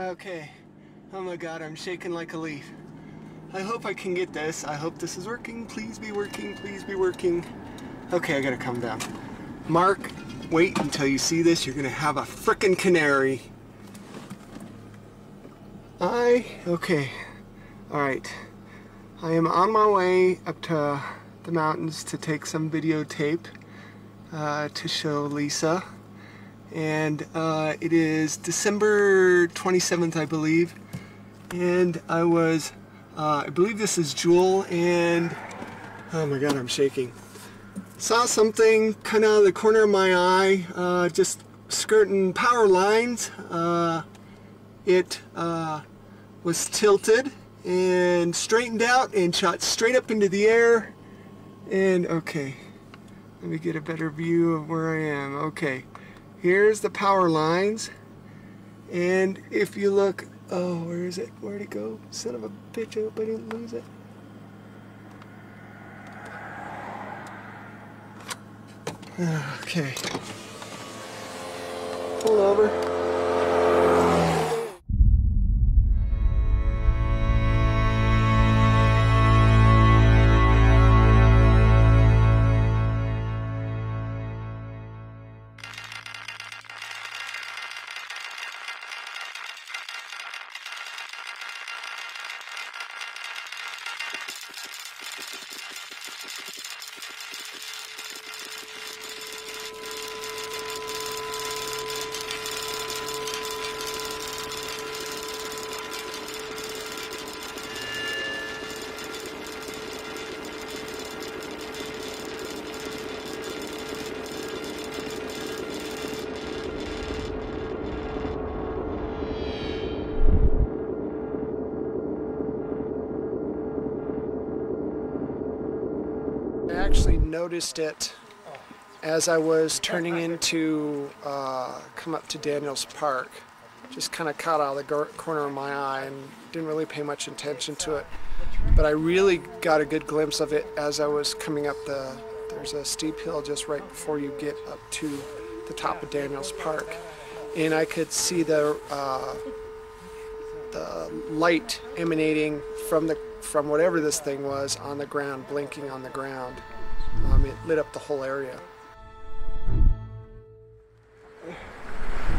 Okay. Oh my god, I'm shaking like a leaf. I hope I can get this. I hope this is working. Please be working. Please be working. Okay, I gotta calm down. Mark, wait until you see this. You're gonna have a frickin' canary. I, okay. Alright. I am on my way up to the mountains to take some videotape uh, to show Lisa and uh, it is December 27th I believe. And I was uh, I believe this is Jewel and oh my god I'm shaking. Saw something kind of out of the corner of my eye uh, just skirting power lines. Uh, it uh, was tilted and straightened out and shot straight up into the air. And okay let me get a better view of where I am. Okay here's the power lines. And if you look oh where is it? Where'd it go? Son of a bitch I hope I didn't lose it. Okay. Pull over noticed it as I was turning into uh, come up to Daniels Park. Just kind of caught out of the corner of my eye and didn't really pay much attention to it. But I really got a good glimpse of it as I was coming up the. There's a steep hill just right before you get up to the top of Daniels Park, and I could see the uh, the light emanating from the from whatever this thing was on the ground, blinking on the ground. Um, it lit up the whole area.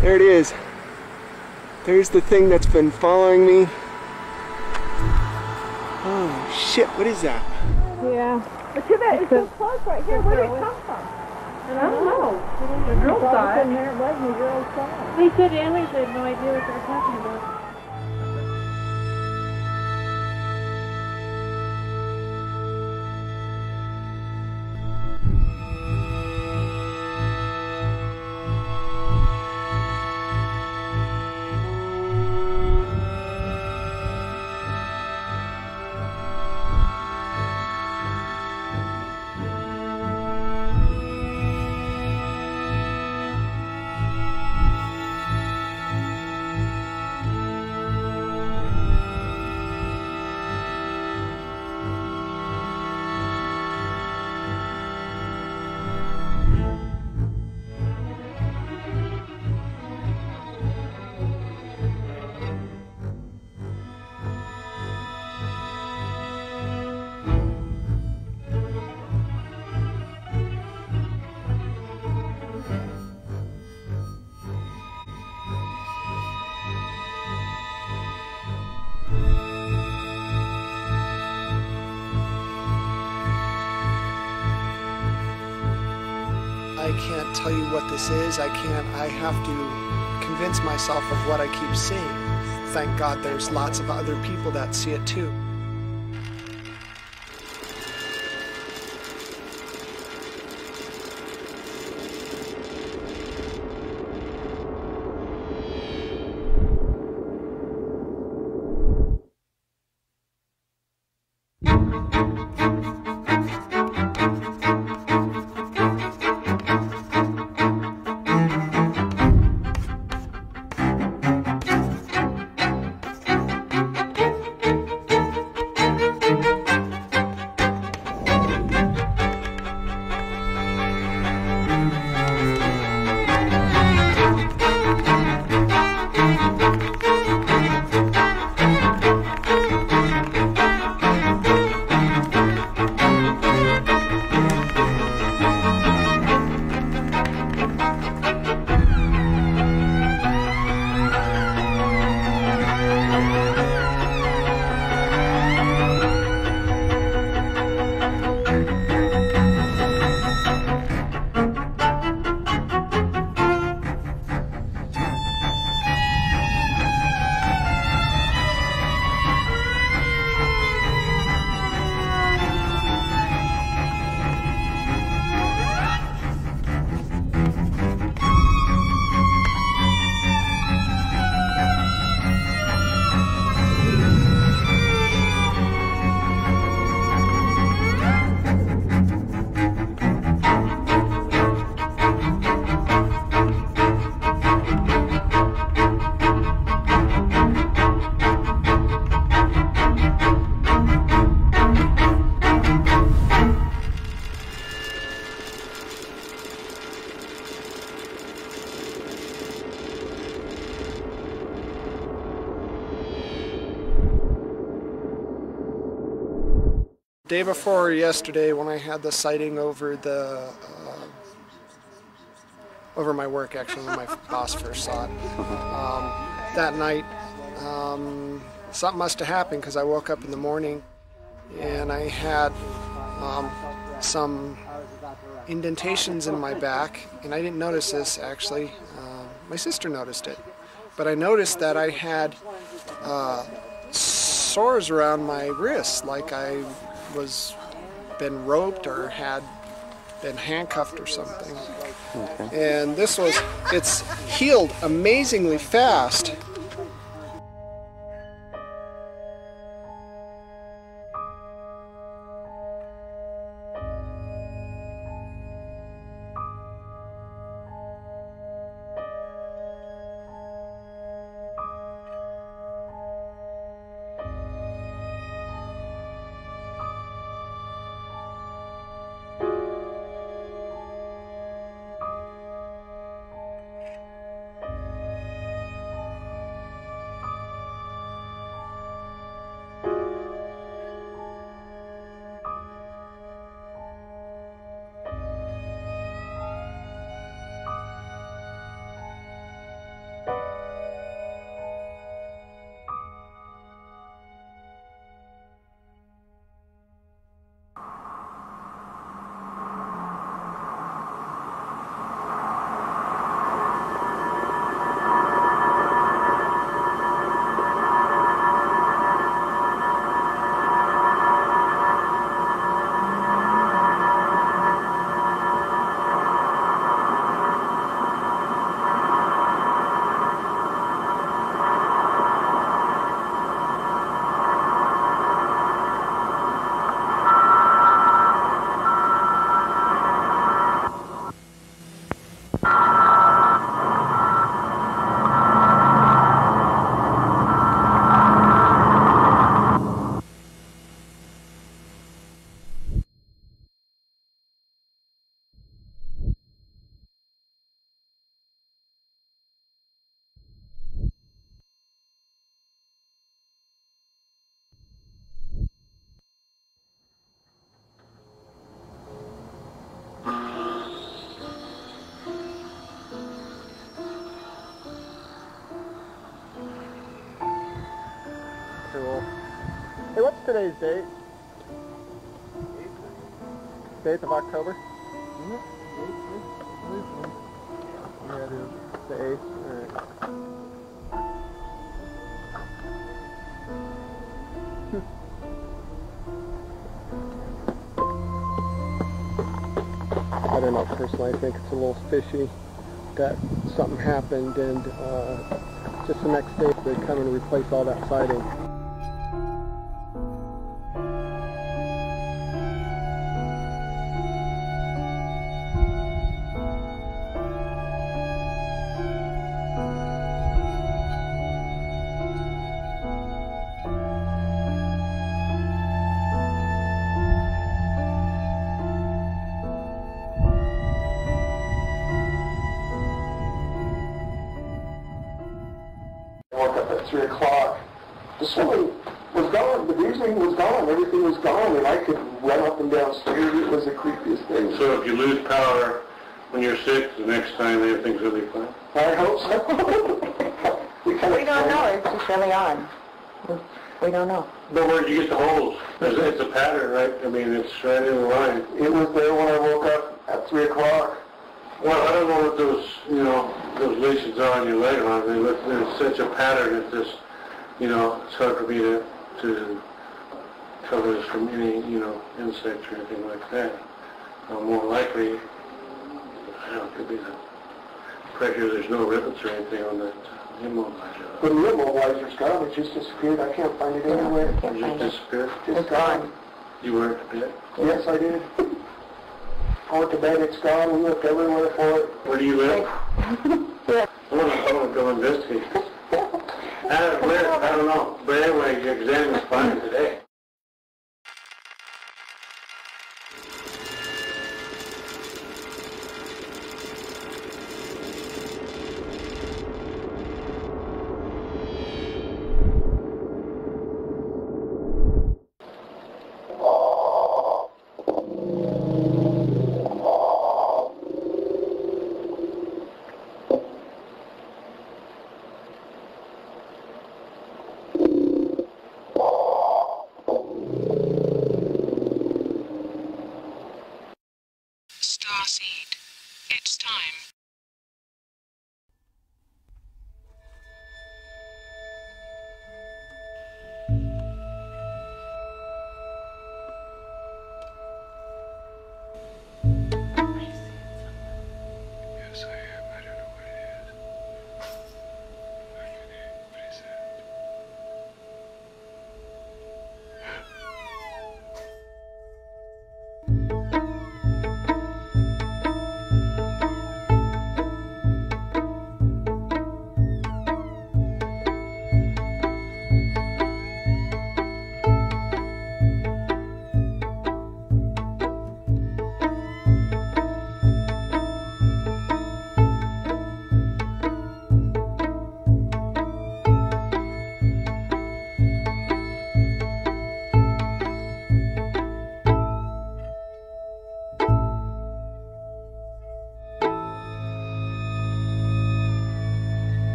There it is. There's the thing that's been following me. Oh shit, what is that? Yeah. But too bad, it's so close right here. Where did it come from? And I don't know. The girl saw it. There it was, and the girl saw it. They said aliens had no idea what they were talking about. This is. I can't, I have to convince myself of what I keep seeing. Thank God there's lots of other people that see it too. Day before yesterday when I had the sighting over the uh, over my work actually when my boss first saw it. Um, that night um, something must have happened because I woke up in the morning and I had um, some indentations in my back and I didn't notice this actually. Uh, my sister noticed it. But I noticed that I had uh, sores around my wrists like I was been roped or had been handcuffed or something. Okay. And this was, it's healed amazingly fast. Today's date? 8th of October? Mm -hmm. Yeah, it is. The 8th. Alright. I don't know, personally I think it's a little fishy that something happened and uh, just the next day they come and replace all that siding. Disappeared, I can't find it anywhere. It just disappeared? Gone. You were at the pit? Yes, I did. I went to bed, it's gone, we looked everywhere for it. Where do you live? yeah. I want to, I want to go investigate. I, where, I don't know. But anyway, your exam is fine today.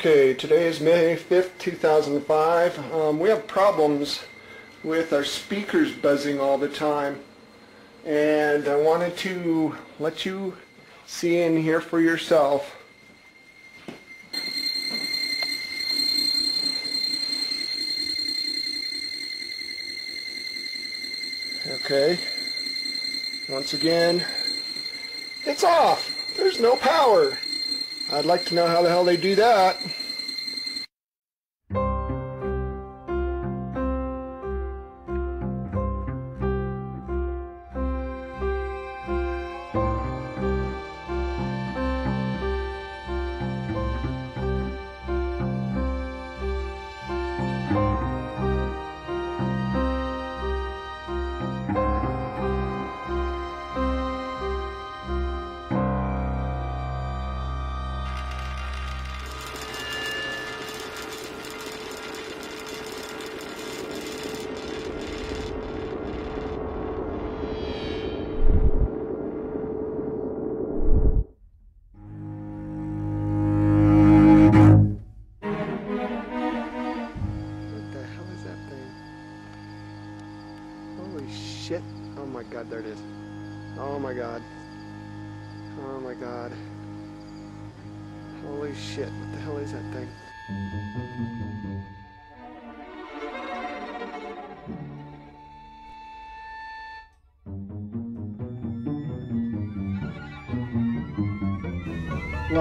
Okay, today is May 5th, 2005. Um, we have problems with our speakers buzzing all the time. And I wanted to let you see and hear for yourself. Okay. Once again, it's off. There's no power. I'd like to know how the hell they do that.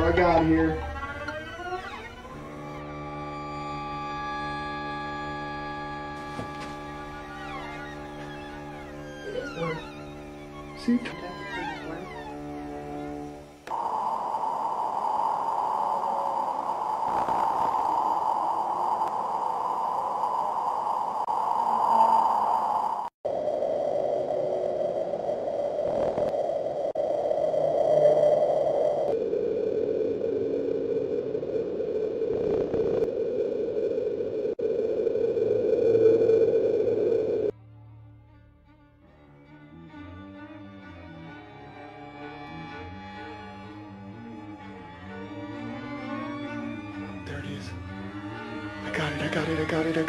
I got here?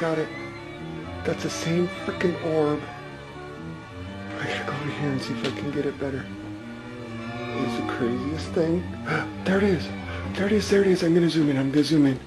Got it. That's the same freaking orb. I gotta go over here and see if I can get it better. It's the craziest thing. There it is. There it is, there it is. I'm gonna zoom in, I'm gonna zoom in.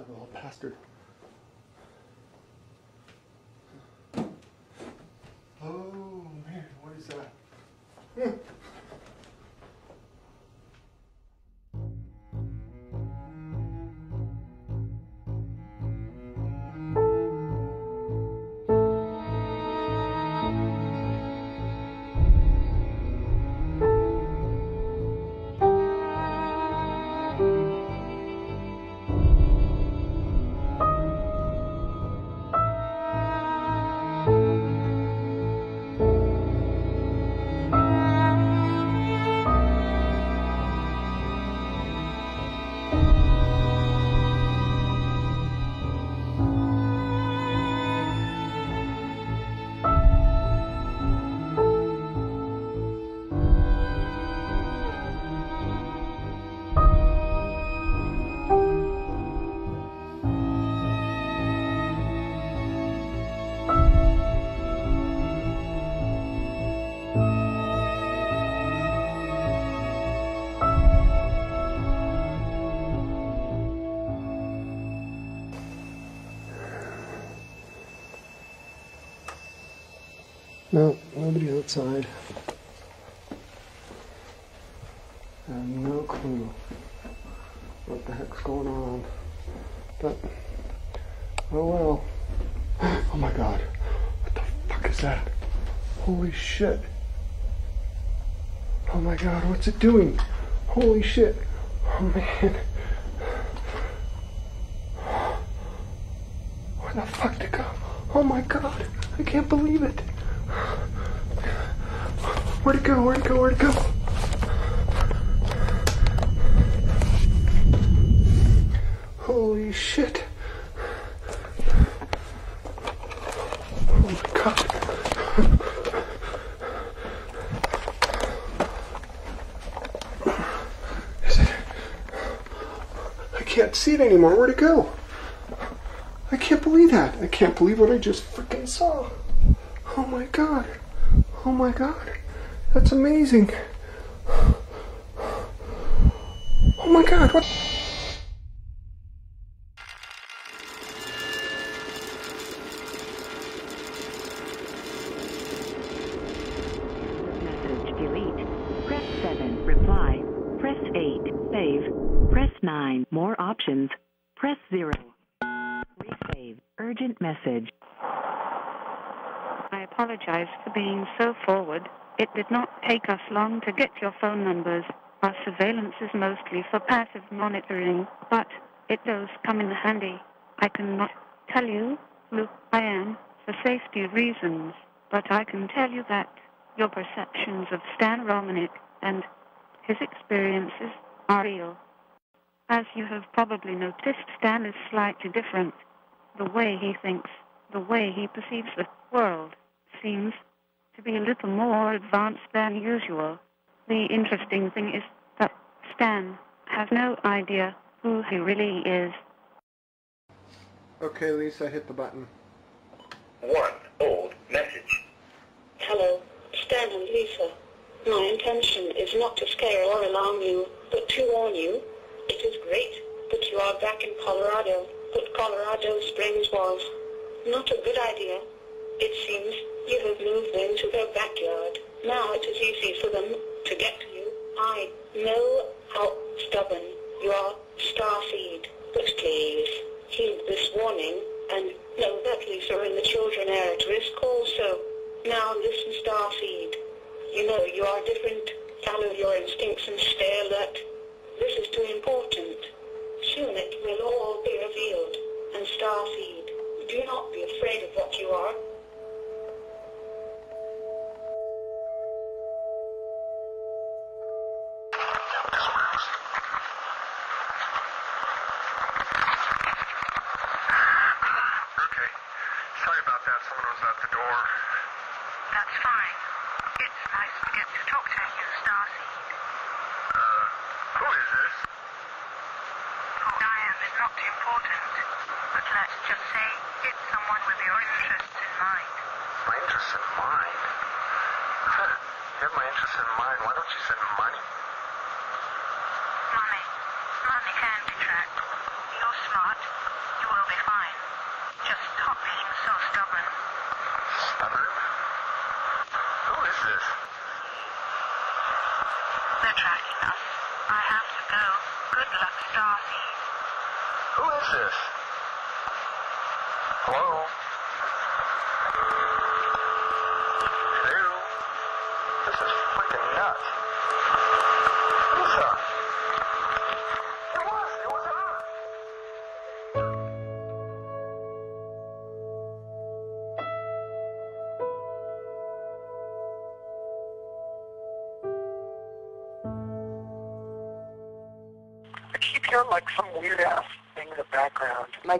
A little bastard. No, nobody outside. I have no clue what the heck's going on. But, oh well. Oh my god. What the fuck is that? Holy shit. Oh my god, what's it doing? Holy shit. Oh man. Where the fuck did it go? Oh my god. I can't believe it. Where'd it go? Where'd it go? Where'd it go? Holy shit. Oh my god. Is it? I can't see it anymore. Where'd it go? I can't believe that. I can't believe what I just freaking saw. Oh my god. Oh my god. That's amazing. Oh my god, what? Message delete. Press 7. Reply. Press 8. Save. Press 9. More options. Press 0. Resave. Urgent message. Apologize for being so forward. It did not take us long to get your phone numbers. Our surveillance is mostly for passive monitoring, but it does come in handy. I cannot tell you who I am for safety reasons, but I can tell you that your perceptions of Stan Romanek and his experiences are real. As you have probably noticed, Stan is slightly different. The way he thinks, the way he perceives the world, seems to be a little more advanced than usual. The interesting thing is that Stan has no idea who he really is. Okay, Lisa, hit the button. One old message. Hello, Stan and Lisa. My intention is not to scare or alarm you, but to warn you. It is great that you are back in Colorado, but Colorado Springs was not a good idea. It seems you have moved into their backyard. Now it is easy for them to get to you. I know how stubborn you are, Starseed, but please heed this warning and know that are in the children are at risk also. Now listen, Starseed. You know you are different. Follow your instincts and stay alert. This is too important. Soon it will all be revealed. And Starseed, do not be afraid of what you are.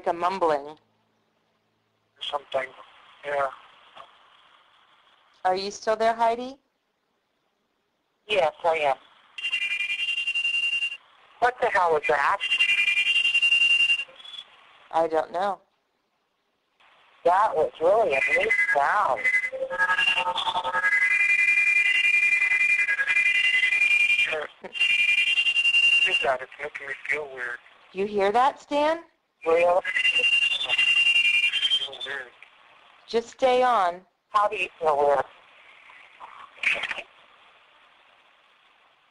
Like a mumbling. Something. Yeah. Are you still there, Heidi? Yes, I am. What the hell was that? I don't know. That was really a neat sound. That? It's making me feel weird. You hear that, Stan? Real? Just stay on. How do you feel weird?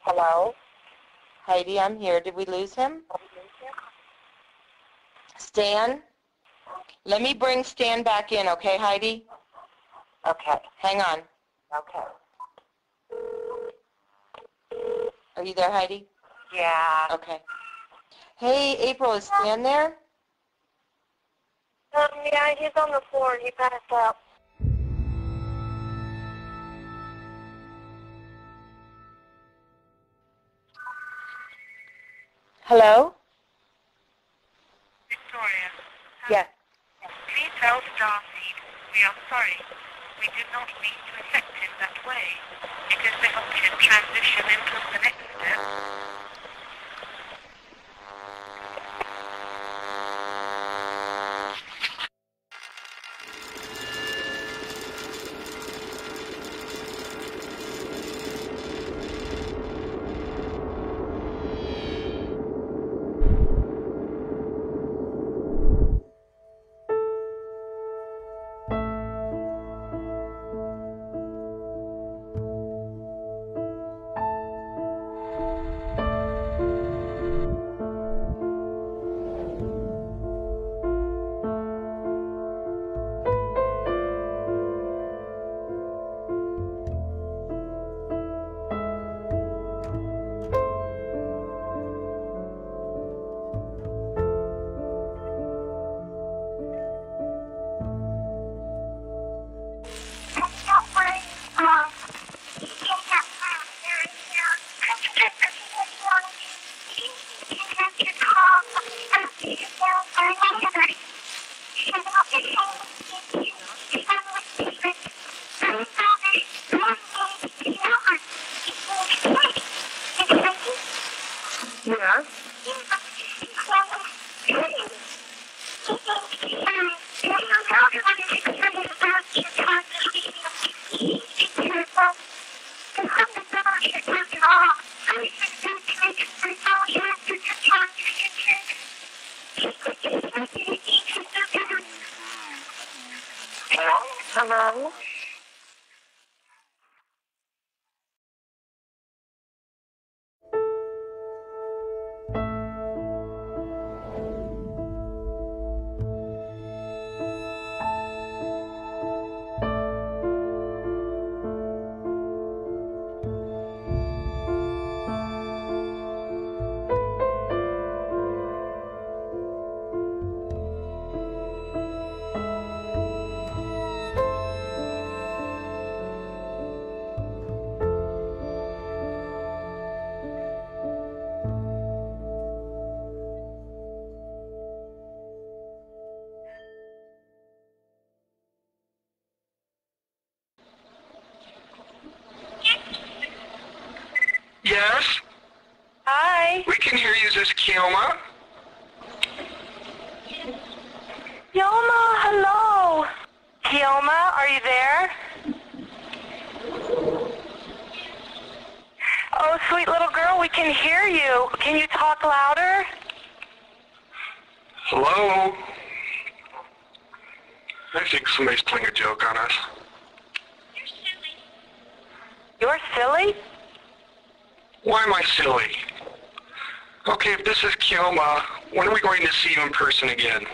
Hello? Heidi, I'm here. Did we lose him? Stan? Let me bring Stan back in, okay, Heidi? Okay. Hang on. Okay. Are you there, Heidi? Yeah. Okay. Hey, April, is Stan there? Um, yeah, he's on the floor he passed out. Hello? Victoria, Yes. please tell Starseed we are sorry. We did not mean to affect him that way. It is to help him transition into the next step. Person again?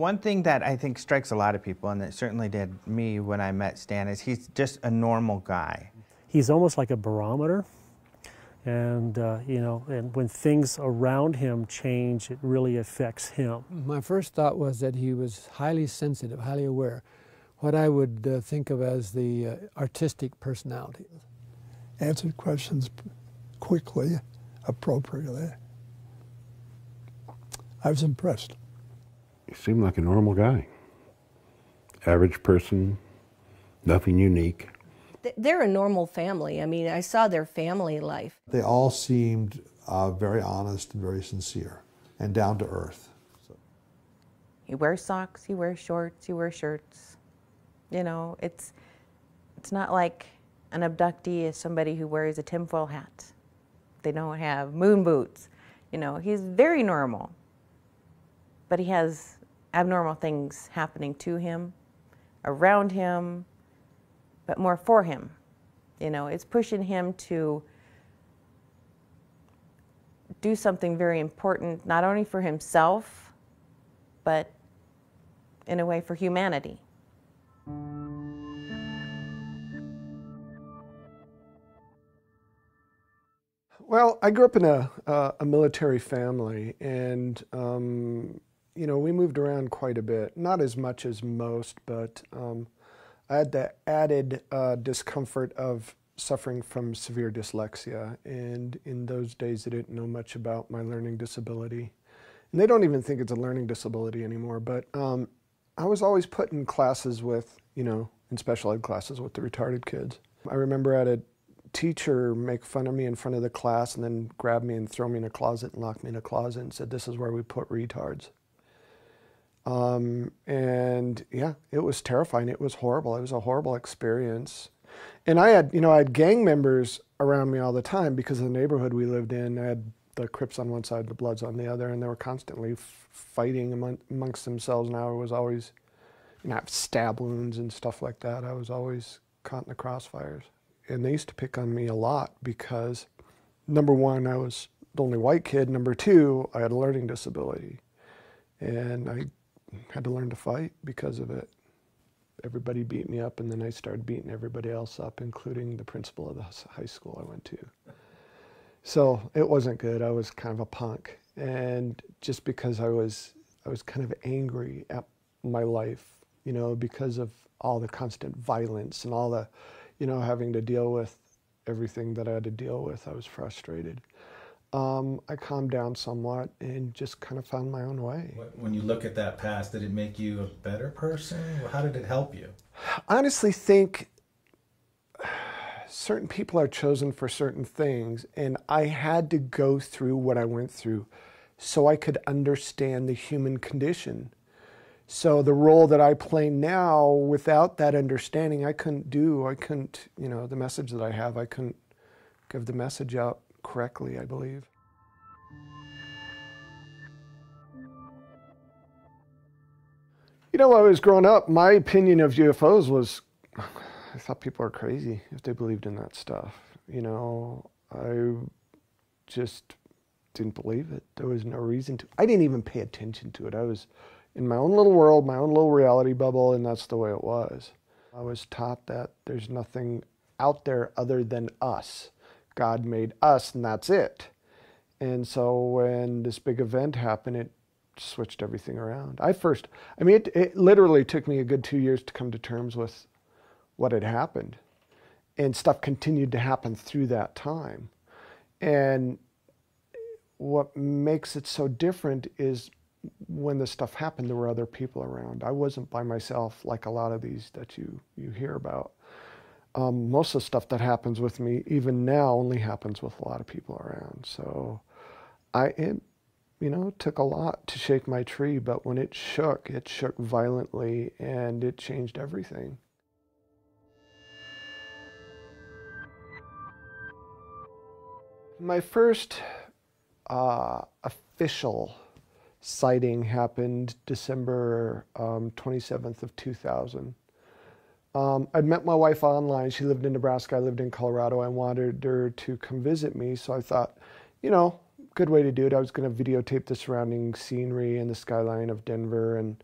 One thing that I think strikes a lot of people, and it certainly did me when I met Stan, is he's just a normal guy. He's almost like a barometer. And, uh, you know, and when things around him change, it really affects him. My first thought was that he was highly sensitive, highly aware, what I would uh, think of as the uh, artistic personality. Answered questions quickly, appropriately. I was impressed. He seemed like a normal guy. Average person, nothing unique. They're a normal family. I mean, I saw their family life. They all seemed uh, very honest and very sincere and down to earth. He wears socks, he wears shorts, he wears shirts. You know, it's it's not like an abductee is somebody who wears a tinfoil hat. They don't have moon boots. You know, he's very normal. But he has abnormal things happening to him, around him, but more for him. You know, it's pushing him to do something very important, not only for himself, but in a way for humanity. Well, I grew up in a, uh, a military family, and um, you know we moved around quite a bit. Not as much as most, but um, I had the added uh, discomfort of suffering from severe dyslexia, and in those days, they didn't know much about my learning disability, and they don't even think it's a learning disability anymore. But um, I was always put in classes with, you know, in special ed classes with the retarded kids. I remember at a teacher make fun of me in front of the class and then grab me and throw me in a closet and lock me in a closet and said, This is where we put retards. Um, and yeah, it was terrifying. It was horrible. It was a horrible experience. And I had, you know, I had gang members around me all the time because of the neighborhood we lived in. I had the Crips on one side, the Bloods on the other, and they were constantly fighting among, amongst themselves. And I was always you know, have stab wounds and stuff like that. I was always caught in the crossfires. And they used to pick on me a lot because, number one, I was the only white kid. Number two, I had a learning disability. And I had to learn to fight because of it. Everybody beat me up, and then I started beating everybody else up, including the principal of the high school I went to. So it wasn't good. I was kind of a punk. And just because I was, I was kind of angry at my life, you know, because of all the constant violence and all the, you know, having to deal with everything that I had to deal with, I was frustrated. Um, I calmed down somewhat and just kind of found my own way. When you look at that past, did it make you a better person? How did it help you? I honestly think certain people are chosen for certain things, and I had to go through what I went through so I could understand the human condition. So the role that I play now, without that understanding, I couldn't do. I couldn't, you know, the message that I have, I couldn't give the message out correctly, I believe. You know, when I was growing up, my opinion of UFOs was I thought people are crazy if they believed in that stuff. You know, I just didn't believe it. There was no reason to. I didn't even pay attention to it. I was in my own little world, my own little reality bubble, and that's the way it was. I was taught that there's nothing out there other than us. God made us, and that's it. And so when this big event happened, it switched everything around. I first, I mean, it, it literally took me a good two years to come to terms with what had happened. And stuff continued to happen through that time. And what makes it so different is when this stuff happened, there were other people around. I wasn't by myself like a lot of these that you, you hear about. Um, most of the stuff that happens with me, even now, only happens with a lot of people around. So I, it, you know, took a lot to shake my tree, but when it shook, it shook violently and it changed everything. My first uh, official sighting happened December um, 27th of 2000. Um, I'd met my wife online. She lived in Nebraska. I lived in Colorado. I wanted her to come visit me, so I thought, you know, good way to do it. I was going to videotape the surrounding scenery and the skyline of Denver, and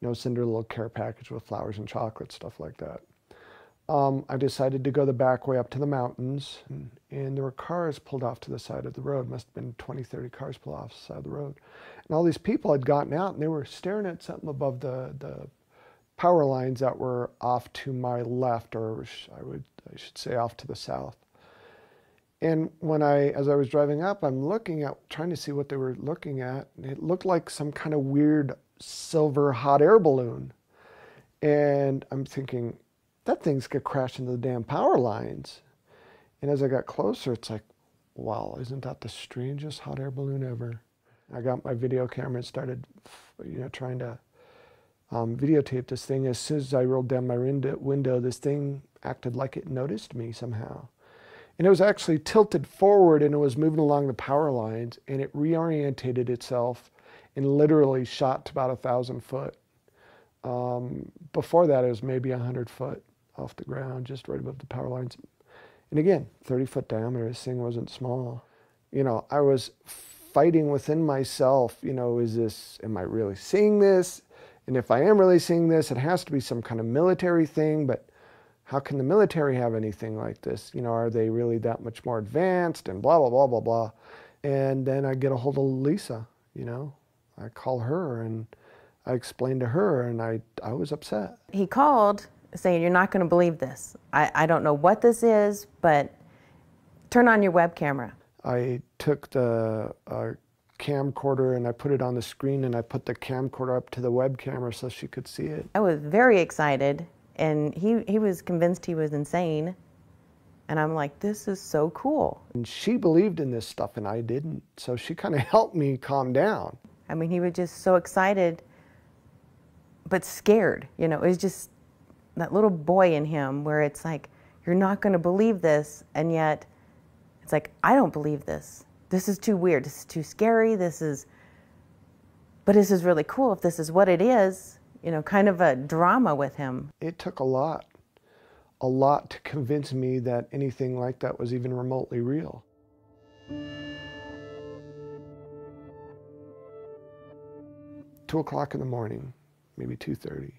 you know, send her a little care package with flowers and chocolate, stuff like that. Um, I decided to go the back way up to the mountains, and, and, there were cars pulled off to the side of the road. Must have been 20, 30 cars pulled off the side of the road. And all these people had gotten out, and they were staring at something above the, the power lines that were off to my left, or I would I should say off to the south. And when I, as I was driving up, I'm looking at, trying to see what they were looking at. And it looked like some kind of weird silver hot air balloon. And I'm thinking, that thing's gonna crash into the damn power lines. And as I got closer, it's like, wow, isn't that the strangest hot air balloon ever? I got my video camera and started, you know, trying to um, videotape this thing. As soon as I rolled down my window, this thing acted like it noticed me somehow. And it was actually tilted forward and it was moving along the power lines and it reorientated itself and literally shot to about a thousand foot. Um, before that, it was maybe a hundred foot off the ground, just right above the power lines. And again, 30 foot diameter, this thing wasn't small. You know, I was fighting within myself, you know, is this, am I really seeing this? And if I am really seeing this, it has to be some kind of military thing, but how can the military have anything like this? You know, are they really that much more advanced and blah, blah, blah, blah, blah. And then I get a hold of Lisa, you know, I call her and I explained to her and I, I was upset. He called saying, You're not going to believe this. I, I don't know what this is, but turn on your web camera. I took the uh, camcorder and I put it on the screen and I put the camcorder up to the web camera so she could see it. I was very excited and he, he was convinced he was insane. And I'm like, this is so cool. And she believed in this stuff and I didn't. So she kind of helped me calm down. I mean, he was just so excited, but scared. You know, it was just that little boy in him where it's like, you're not going to believe this. And yet it's like, I don't believe this. This is too weird. This is too scary. This is, but this is really cool. If this is what it is, you know, kind of a drama with him. It took a lot, a lot to convince me that anything like that was even remotely real. Two o'clock in the morning, maybe 2.30.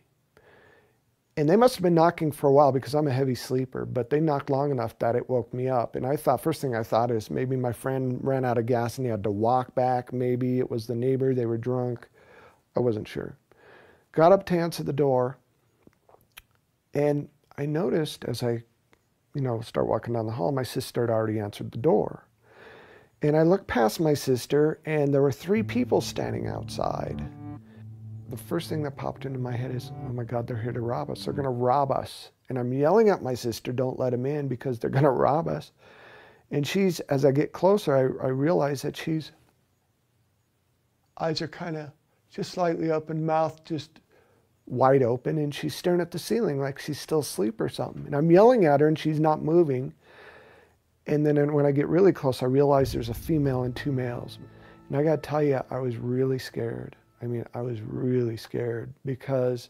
And they must have been knocking for a while because I'm a heavy sleeper, but they knocked long enough that it woke me up. And I thought, first thing I thought is maybe my friend ran out of gas and he had to walk back. Maybe it was the neighbor, they were drunk. I wasn't sure. Got up to answer the door, and I noticed as I, you know, start walking down the hall, my sister had already answered the door. And I looked past my sister, and there were three people hmm. standing outside the first thing that popped into my head is, oh my God, they're here to rob us. They're going to rob us. And I'm yelling at my sister, don't let them in because they're going to rob us. And she's, as I get closer, I, I realize that she's, eyes are kind of just slightly open, mouth just wide open, and she's staring at the ceiling like she's still asleep or something. And I'm yelling at her, and she's not moving. And then when I get really close, I realize there's a female and two males. And I got to tell you, I was really scared. I mean, I was really scared because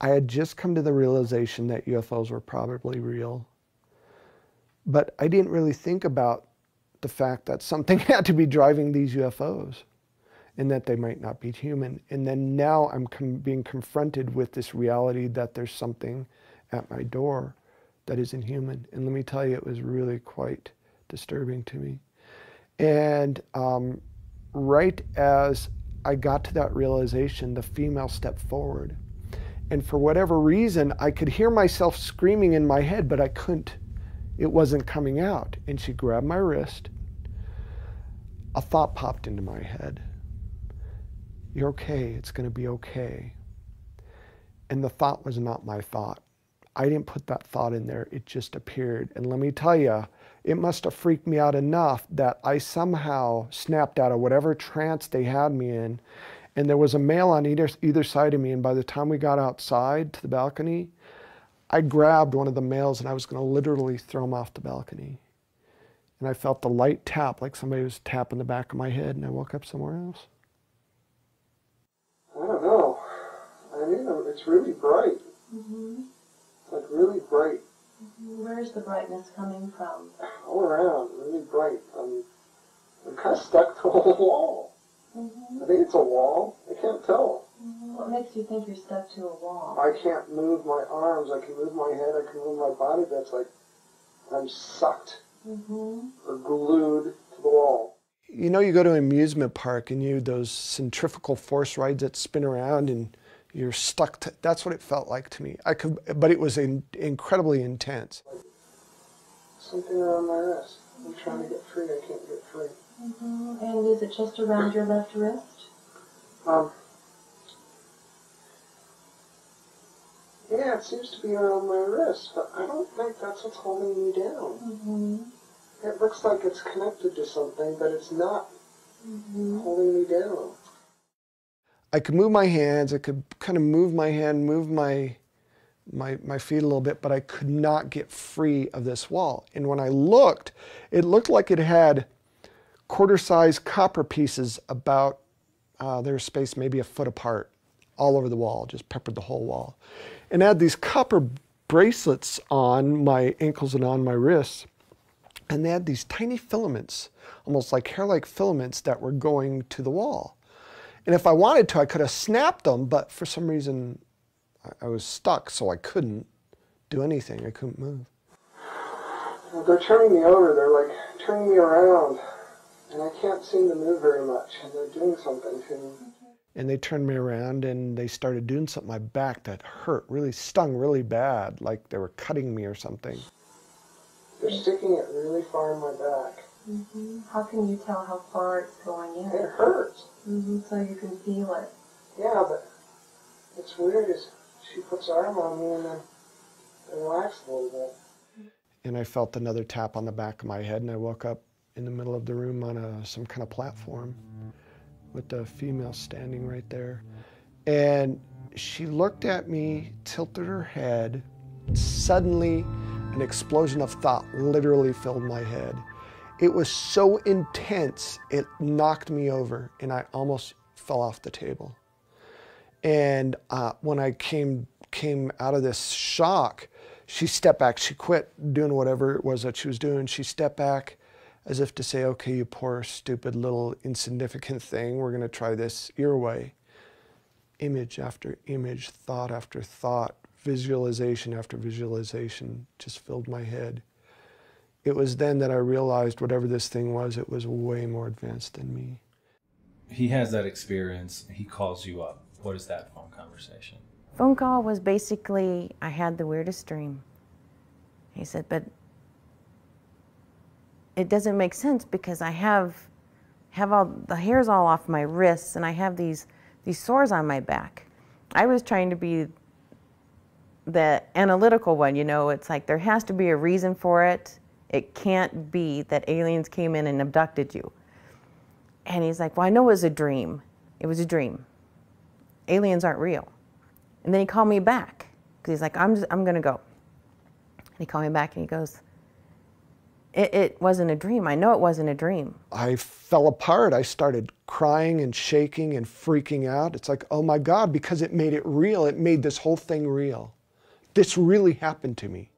I had just come to the realization that UFOs were probably real. But I didn't really think about the fact that something had to be driving these UFOs and that they might not be human. And then now I'm com- being confronted with this reality that there's something at my door that isn't human. And let me tell you, it was really quite disturbing to me. And um, right as I got to that realization, the female stepped forward. And for whatever reason, I could hear myself screaming in my head, but I couldn't. It wasn't coming out. And she grabbed my wrist. A thought popped into my head You're okay. It's going to be okay. And the thought was not my thought. I didn't put that thought in there, it just appeared. And let me tell you, it must have freaked me out enough that I somehow snapped out of whatever trance they had me in. And there was a male on either, either side of me. And by the time we got outside to the balcony, I grabbed one of the males and I was going to literally throw him off the balcony. And I felt the light tap, like somebody was tapping the back of my head, and I woke up somewhere else. I don't know. I mean, it's really bright. Mm-hmm. It's like really bright. Where's the brightness coming from? All around, really bright. I'm, I'm kind of stuck to a wall. Mm-hmm. I think it's a wall. I can't tell. Mm-hmm. What makes you think you're stuck to a wall? I can't move my arms. I can move my head. I can move my body. That's like I'm sucked Mm-hmm. or glued to the wall. You know, you go to an amusement park and you those centrifugal force rides that spin around and you're stuck. To, that's what it felt like to me. I could, but it was in, incredibly intense. Something around my wrist. I'm trying to get free. I can't get free. Mm-hmm. And is it just around your left wrist? Um, yeah, it seems to be around my wrist, but I don't think that's what's holding me down. Mm-hmm. It looks like it's connected to something, but it's not Mm-hmm. holding me down. I could move my hands, I could kind of move my hand, move my, my, my feet a little bit, but I could not get free of this wall. And when I looked, it looked like it had quarter size copper pieces about uh, their space maybe a foot apart all over the wall, just peppered the whole wall. And I had these copper bracelets on my ankles and on my wrists. And they had these tiny filaments, almost like hair like filaments, that were going to the wall. And if I wanted to, I could have snapped them, but for some reason I, I was stuck, so I couldn't do anything. I couldn't move. Well, they're turning me over. They're like turning me around, and I can't seem to move very much. And they're doing something to me. And they turned me around and they started doing something my back that hurt, really stung really bad, like they were cutting me or something. They're sticking it really far in my back. Mm-hmm. How can you tell how far it's going in? It hurts. Mm-hmm. So you can feel it. Yeah, but it's weird is she puts her arm on me and then I relax a little bit. And I felt another tap on the back of my head and I woke up in the middle of the room on a, some kind of platform with a female standing right there. And she looked at me, tilted her head. Suddenly, an explosion of thought literally filled my head. It was so intense, it knocked me over, and I almost fell off the table. And uh, when I came came out of this shock, she stepped back. She quit doing whatever it was that she was doing. She stepped back as if to say, okay, you poor, stupid, little, insignificant thing, we're going to try this your way. Image after image, thought after thought, visualization after visualization just filled my head. It was then that I realized whatever this thing was, it was way more advanced than me. He has that experience. He calls you up. What is that phone conversation? Phone call was basically, I had the weirdest dream. He said, but it doesn't make sense because I have have all the hairs all off my wrists and I have these these sores on my back. I was trying to be the analytical one, you know, it's like there has to be a reason for it. It can't be that aliens came in and abducted you. And he's like, Well, I know it was a dream. It was a dream. Aliens aren't real. And then he called me back because he's like, I'm, I'm going to go. And he called me back and he goes, it, it wasn't a dream. I know it wasn't a dream. I fell apart. I started crying and shaking and freaking out. It's like, oh my God, because it made it real. It made this whole thing real. This really happened to me.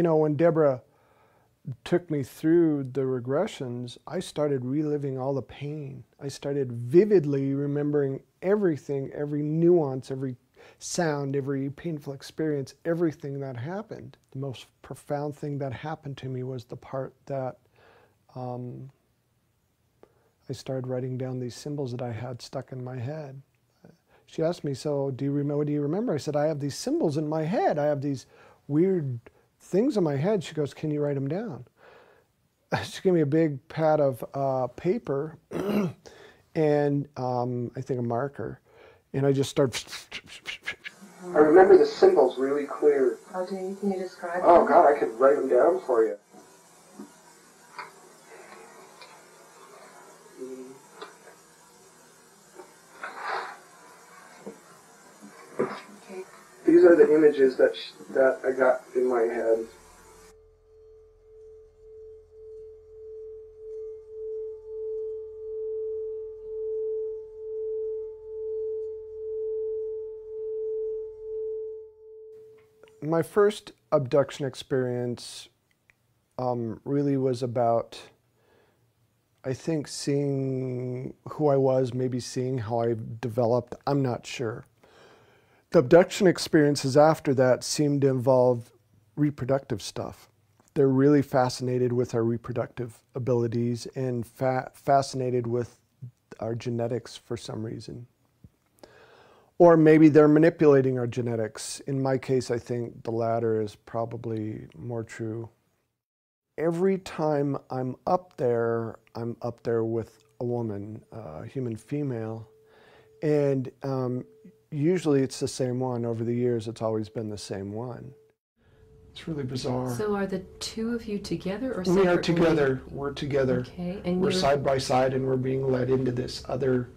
You know, when Deborah took me through the regressions, I started reliving all the pain. I started vividly remembering everything, every nuance, every sound, every painful experience, everything that happened. The most profound thing that happened to me was the part that um, I started writing down these symbols that I had stuck in my head. She asked me, "So, do you remember? Do you remember?" I said, "I have these symbols in my head. I have these weird things in my head." She goes, "Can you write them down?" She gave me a big pad of uh, paper and um, I think a marker, and I just started. I remember the symbols really clear. How do you, can you describe Oh them? God, I could write them down for you. These are the images that sh- that I got in my head. My first abduction experience um, really was about, I think, seeing who I was, maybe seeing how I developed. I'm not sure. The abduction experiences after that seem to involve reproductive stuff. They're really fascinated with our reproductive abilities and fa- fascinated with our genetics for some reason. Or maybe they're manipulating our genetics. In my case, I think the latter is probably more true. Every time I'm up there, I'm up there with a woman, a human female. And um, usually it's the same one. Over the years, it's always been the same one. It's really bizarre. So are the two of you together or we are together. We're together. Okay, and we're you're- side by side, and we're being led into this other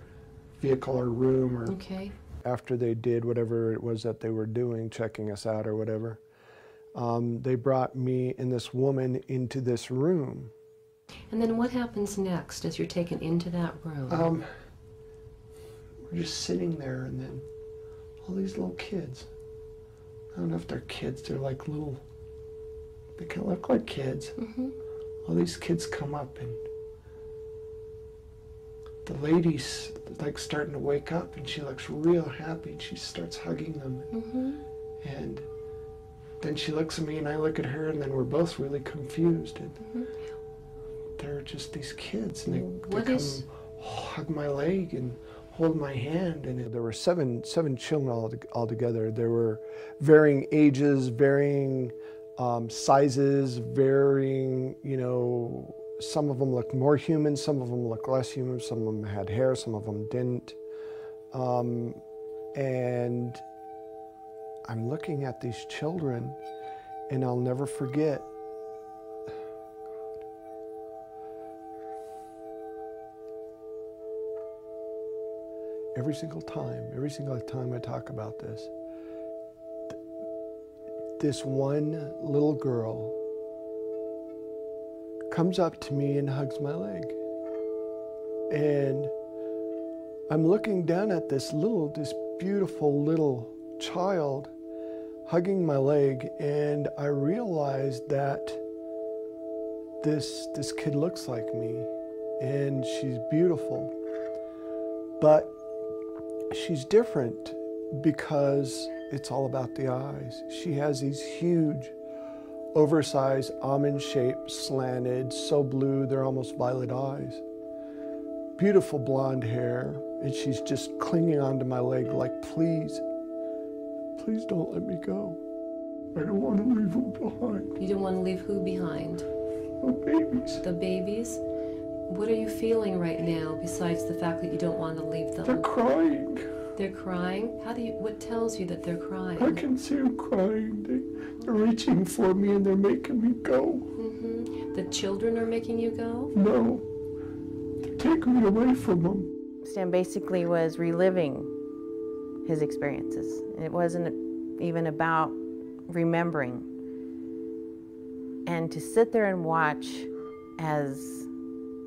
vehicle or room or Okay. after they did whatever it was that they were doing, checking us out or whatever, um, they brought me and this woman into this room. And then what happens next as you're taken into that room? Um, we're just sitting there, and then all these little kids. I don't know if they're kids. They're like little. They kind of look like kids. Mhm. All these kids come up, and the lady's like starting to wake up, and she looks real happy, and she starts hugging them, Mhm. and then she looks at me, and I look at her, and then we're both really confused, and Mhm. they're just these kids, and they, What they come is- hug my leg and hold my hand and there were seven seven children all, together. there were varying ages varying um, sizes varying you know some of them looked more human some of them looked less human some of them had hair some of them didn't um, and i'm looking at these children and i'll never forget every single time, every single time I talk about this, th- this one little girl comes up to me and hugs my leg. And I'm looking down at this little, this beautiful little child hugging my leg, and I realized that this this kid looks like me, and she's beautiful, but she's different because it's all about the eyes. She has these huge, oversized, almond shaped, slanted, so blue they're almost violet eyes. Beautiful blonde hair, and she's just clinging onto my leg like, please, please don't let me go. I don't want to leave them behind. You don't want to leave who behind? The babies. The babies? What are you feeling right now besides the fact that you don't want to leave them? They're crying. They're crying? How do you, what tells you that they're crying? I can see them crying. They, they're reaching for me and they're making me go. hmm The children are making you go? No, they're taking me away from them. Stan basically was reliving his experiences. It wasn't even about remembering. And to sit there and watch as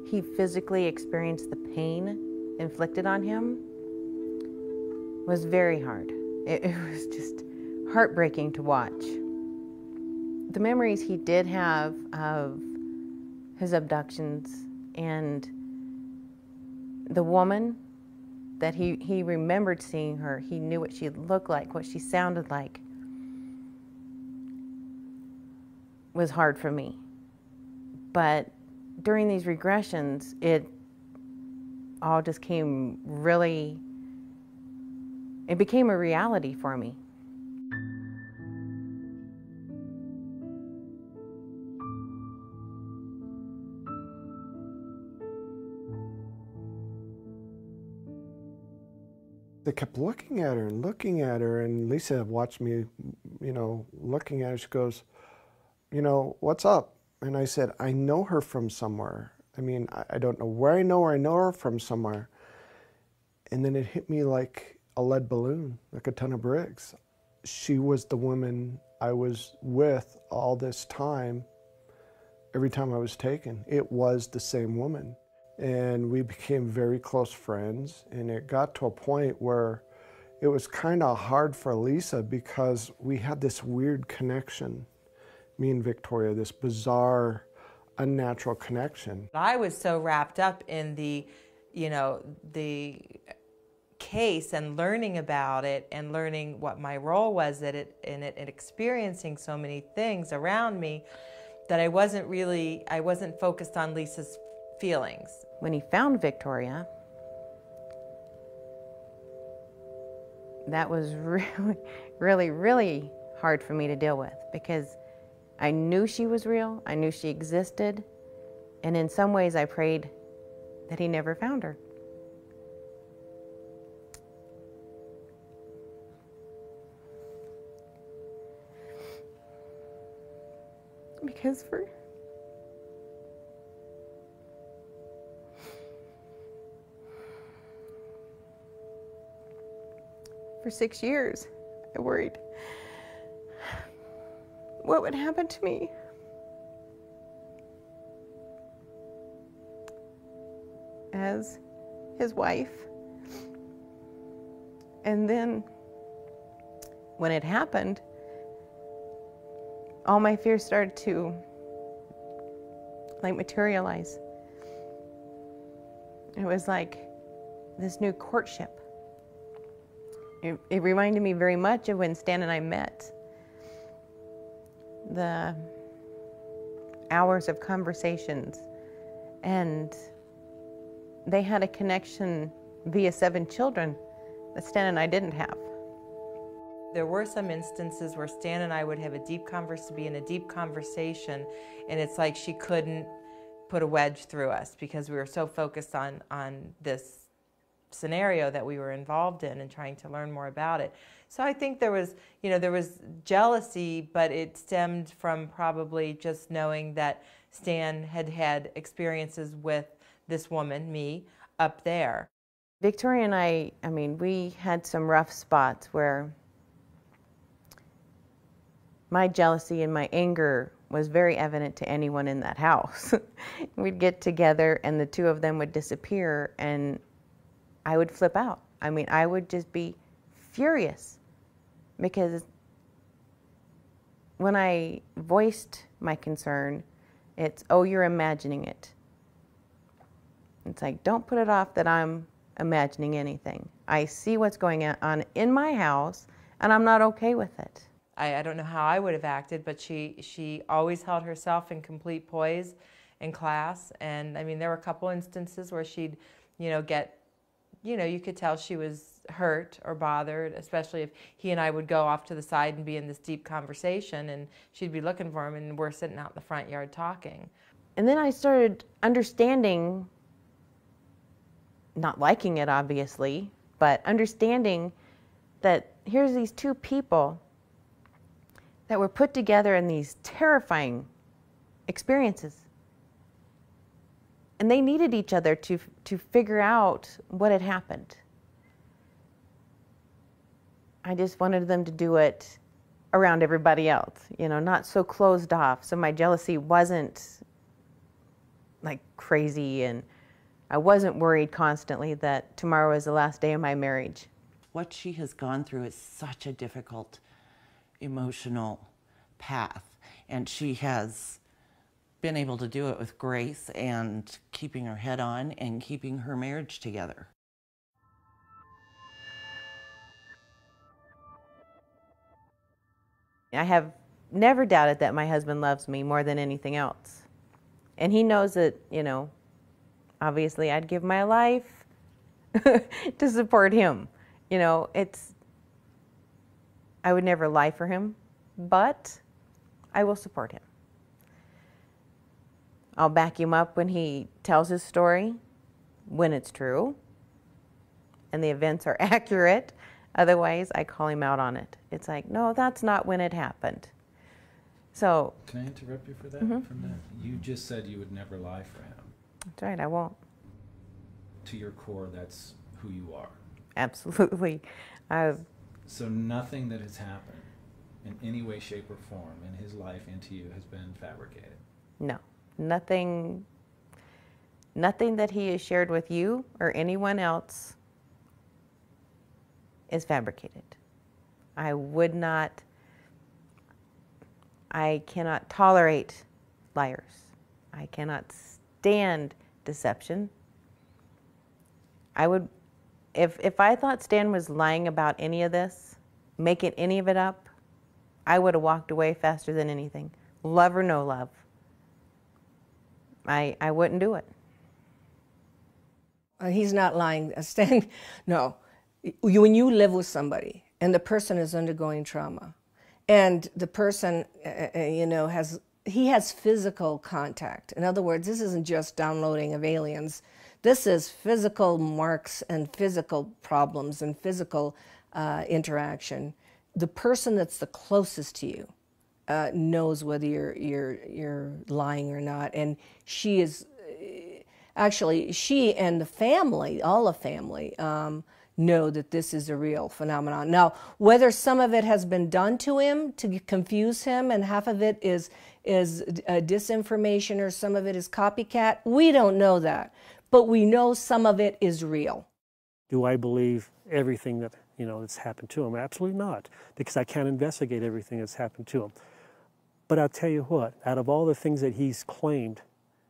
he physically experienced the pain inflicted on him was very hard. It, it was just heartbreaking to watch. The memories he did have of his abductions and the woman that he, he remembered seeing her, he knew what she looked like, what she sounded like, was hard for me. But during these regressions, it all just came really, it became a reality for me. They kept looking at her and looking at her, and Lisa watched me, you know, looking at her. She goes, You know, what's up? And I said, I know her from somewhere. I mean, I, I don't know where I know her, I know her from somewhere. And then it hit me like a lead balloon, like a ton of bricks. She was the woman I was with all this time, every time I was taken. It was the same woman and we became very close friends. And it got to a point where it was kind of hard for Lisa because we had this weird connection, me and Victoria, this bizarre, unnatural connection. I was so wrapped up in the, you know, the case and learning about it and learning what my role was at it in it and experiencing so many things around me that I wasn't really I wasn't focused on Lisa's feelings. When he found Victoria, that was really, really, really hard for me to deal with because I knew she was real, I knew she existed, and in some ways I prayed that he never found her. Because for for six years, I worried what would happen to me. As his wife. And then when it happened, all my fears started to like materialize. It was like this new courtship. It, it reminded me very much of when Stan and I met. The hours of conversations, and they had a connection via seven children that Stan and I didn't have. There were some instances where Stan and I would have a deep converse, to be in a deep conversation, and it's like she couldn't put a wedge through us because we were so focused on on this scenario that we were involved in and trying to learn more about it. So I think there was, you know, there was jealousy, but it stemmed from probably just knowing that Stan had had experiences with this woman, me, up there. Victoria and I, I mean, we had some rough spots where my jealousy and my anger was very evident to anyone in that house. We'd get together and the two of them would disappear and I would flip out. I mean, I would just be furious because when I voiced my concern, it's, oh, you're imagining it. It's like, don't put it off that I'm imagining anything. I see what's going on in my house and I'm not okay with it. I, I don't know how I would have acted, but she, she always held herself in complete poise in class. And I mean, there were a couple instances where she'd, you know, get, you know, you could tell she was hurt or bothered, especially if he and I would go off to the side and be in this deep conversation and she'd be looking for him and we're sitting out in the front yard talking. And then I started understanding, not liking it obviously, but understanding that here's these two people that were put together in these terrifying experiences. And they needed each other to, to figure out what had happened. I just wanted them to do it around everybody else, you know, not so closed off. So my jealousy wasn't like crazy and I wasn't worried constantly that tomorrow is the last day of my marriage. What she has gone through is such a difficult emotional path. And she has been able to do it with grace and keeping her head on and keeping her marriage together. I have never doubted that my husband loves me more than anything else. And he knows that, you know, obviously I'd give my life to support him. You know, it's I would never lie for him, but I will support him. I'll back him up when he tells his story, when it's true, and the events are accurate. Otherwise, I call him out on it. It's like, no, that's not when it happened. So. Can I interrupt you for that? Mhm. From that, you just said you would never lie for him. That's right, I won't. To your core, that's who you are. Absolutely. I've, So nothing that has happened in any way, shape, or form in his life and to you has been fabricated. no, nothing, nothing that he has shared with you or anyone else is fabricated. I would not, I cannot tolerate liars. I cannot stand deception. I would, if, if I thought Stan was lying about any of this, making any of it up, I would have walked away faster than anything. Love or no love. I, I wouldn't do it. Uh, he's not lying. Stan, no. You, when you live with somebody and the person is undergoing trauma, and the person, uh, uh, you know, has he has physical contact. In other words, this isn't just downloading of aliens. This is physical marks and physical problems and physical uh, interaction. The person that's the closest to you uh, knows whether you're you're you're lying or not, and she is actually she and the family, all the family, um, know that this is a real phenomenon. Now, whether some of it has been done to him to confuse him, and half of it is is uh, disinformation, or some of it is copycat, we don't know that, but we know some of it is real. Do I believe everything that you know that's happened to him? Absolutely not, because I can't investigate everything that's happened to him. But I'll tell you what, out of all the things that he's claimed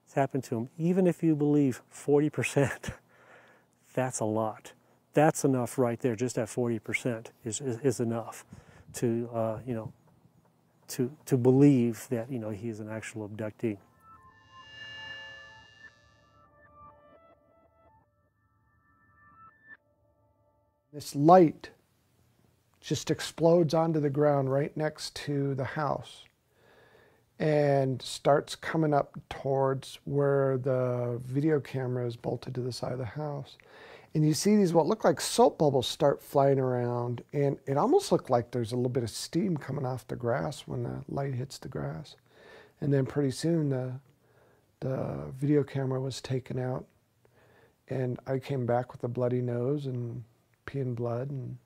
has happened to him, even if you believe 40%, that's a lot. That's enough right there. Just that 40% is, is, is enough to, uh, you know, to, to believe that, you know, he's an actual abductee. This light just explodes onto the ground right next to the house and starts coming up towards where the video camera is bolted to the side of the house. And you see these what look like soap bubbles start flying around, and it almost looked like there's a little bit of steam coming off the grass when the light hits the grass. And then pretty soon the the video camera was taken out, and I came back with a bloody nose and peeing blood. And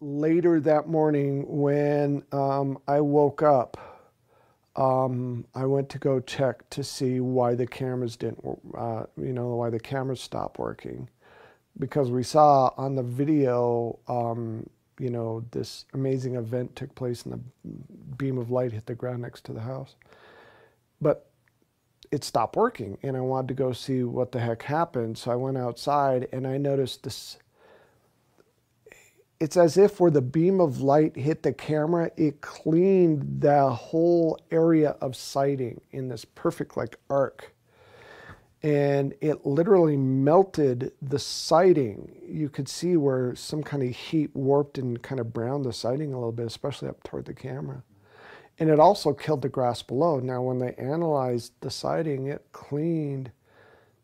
later that morning, when um, I woke up, um, I went to go check to see why the cameras didn't, uh, you know, why the cameras stopped working. Because we saw on the video, um, you know, this amazing event took place and the beam of light hit the ground next to the house. But it stopped working and I wanted to go see what the heck happened. So I went outside and I noticed this it's as if where the beam of light hit the camera, it cleaned the whole area of siding in this perfect like arc. And it literally melted the siding. You could see where some kind of heat warped and kind of browned the siding a little bit, especially up toward the camera. And it also killed the grass below. Now, when they analyzed the siding, it cleaned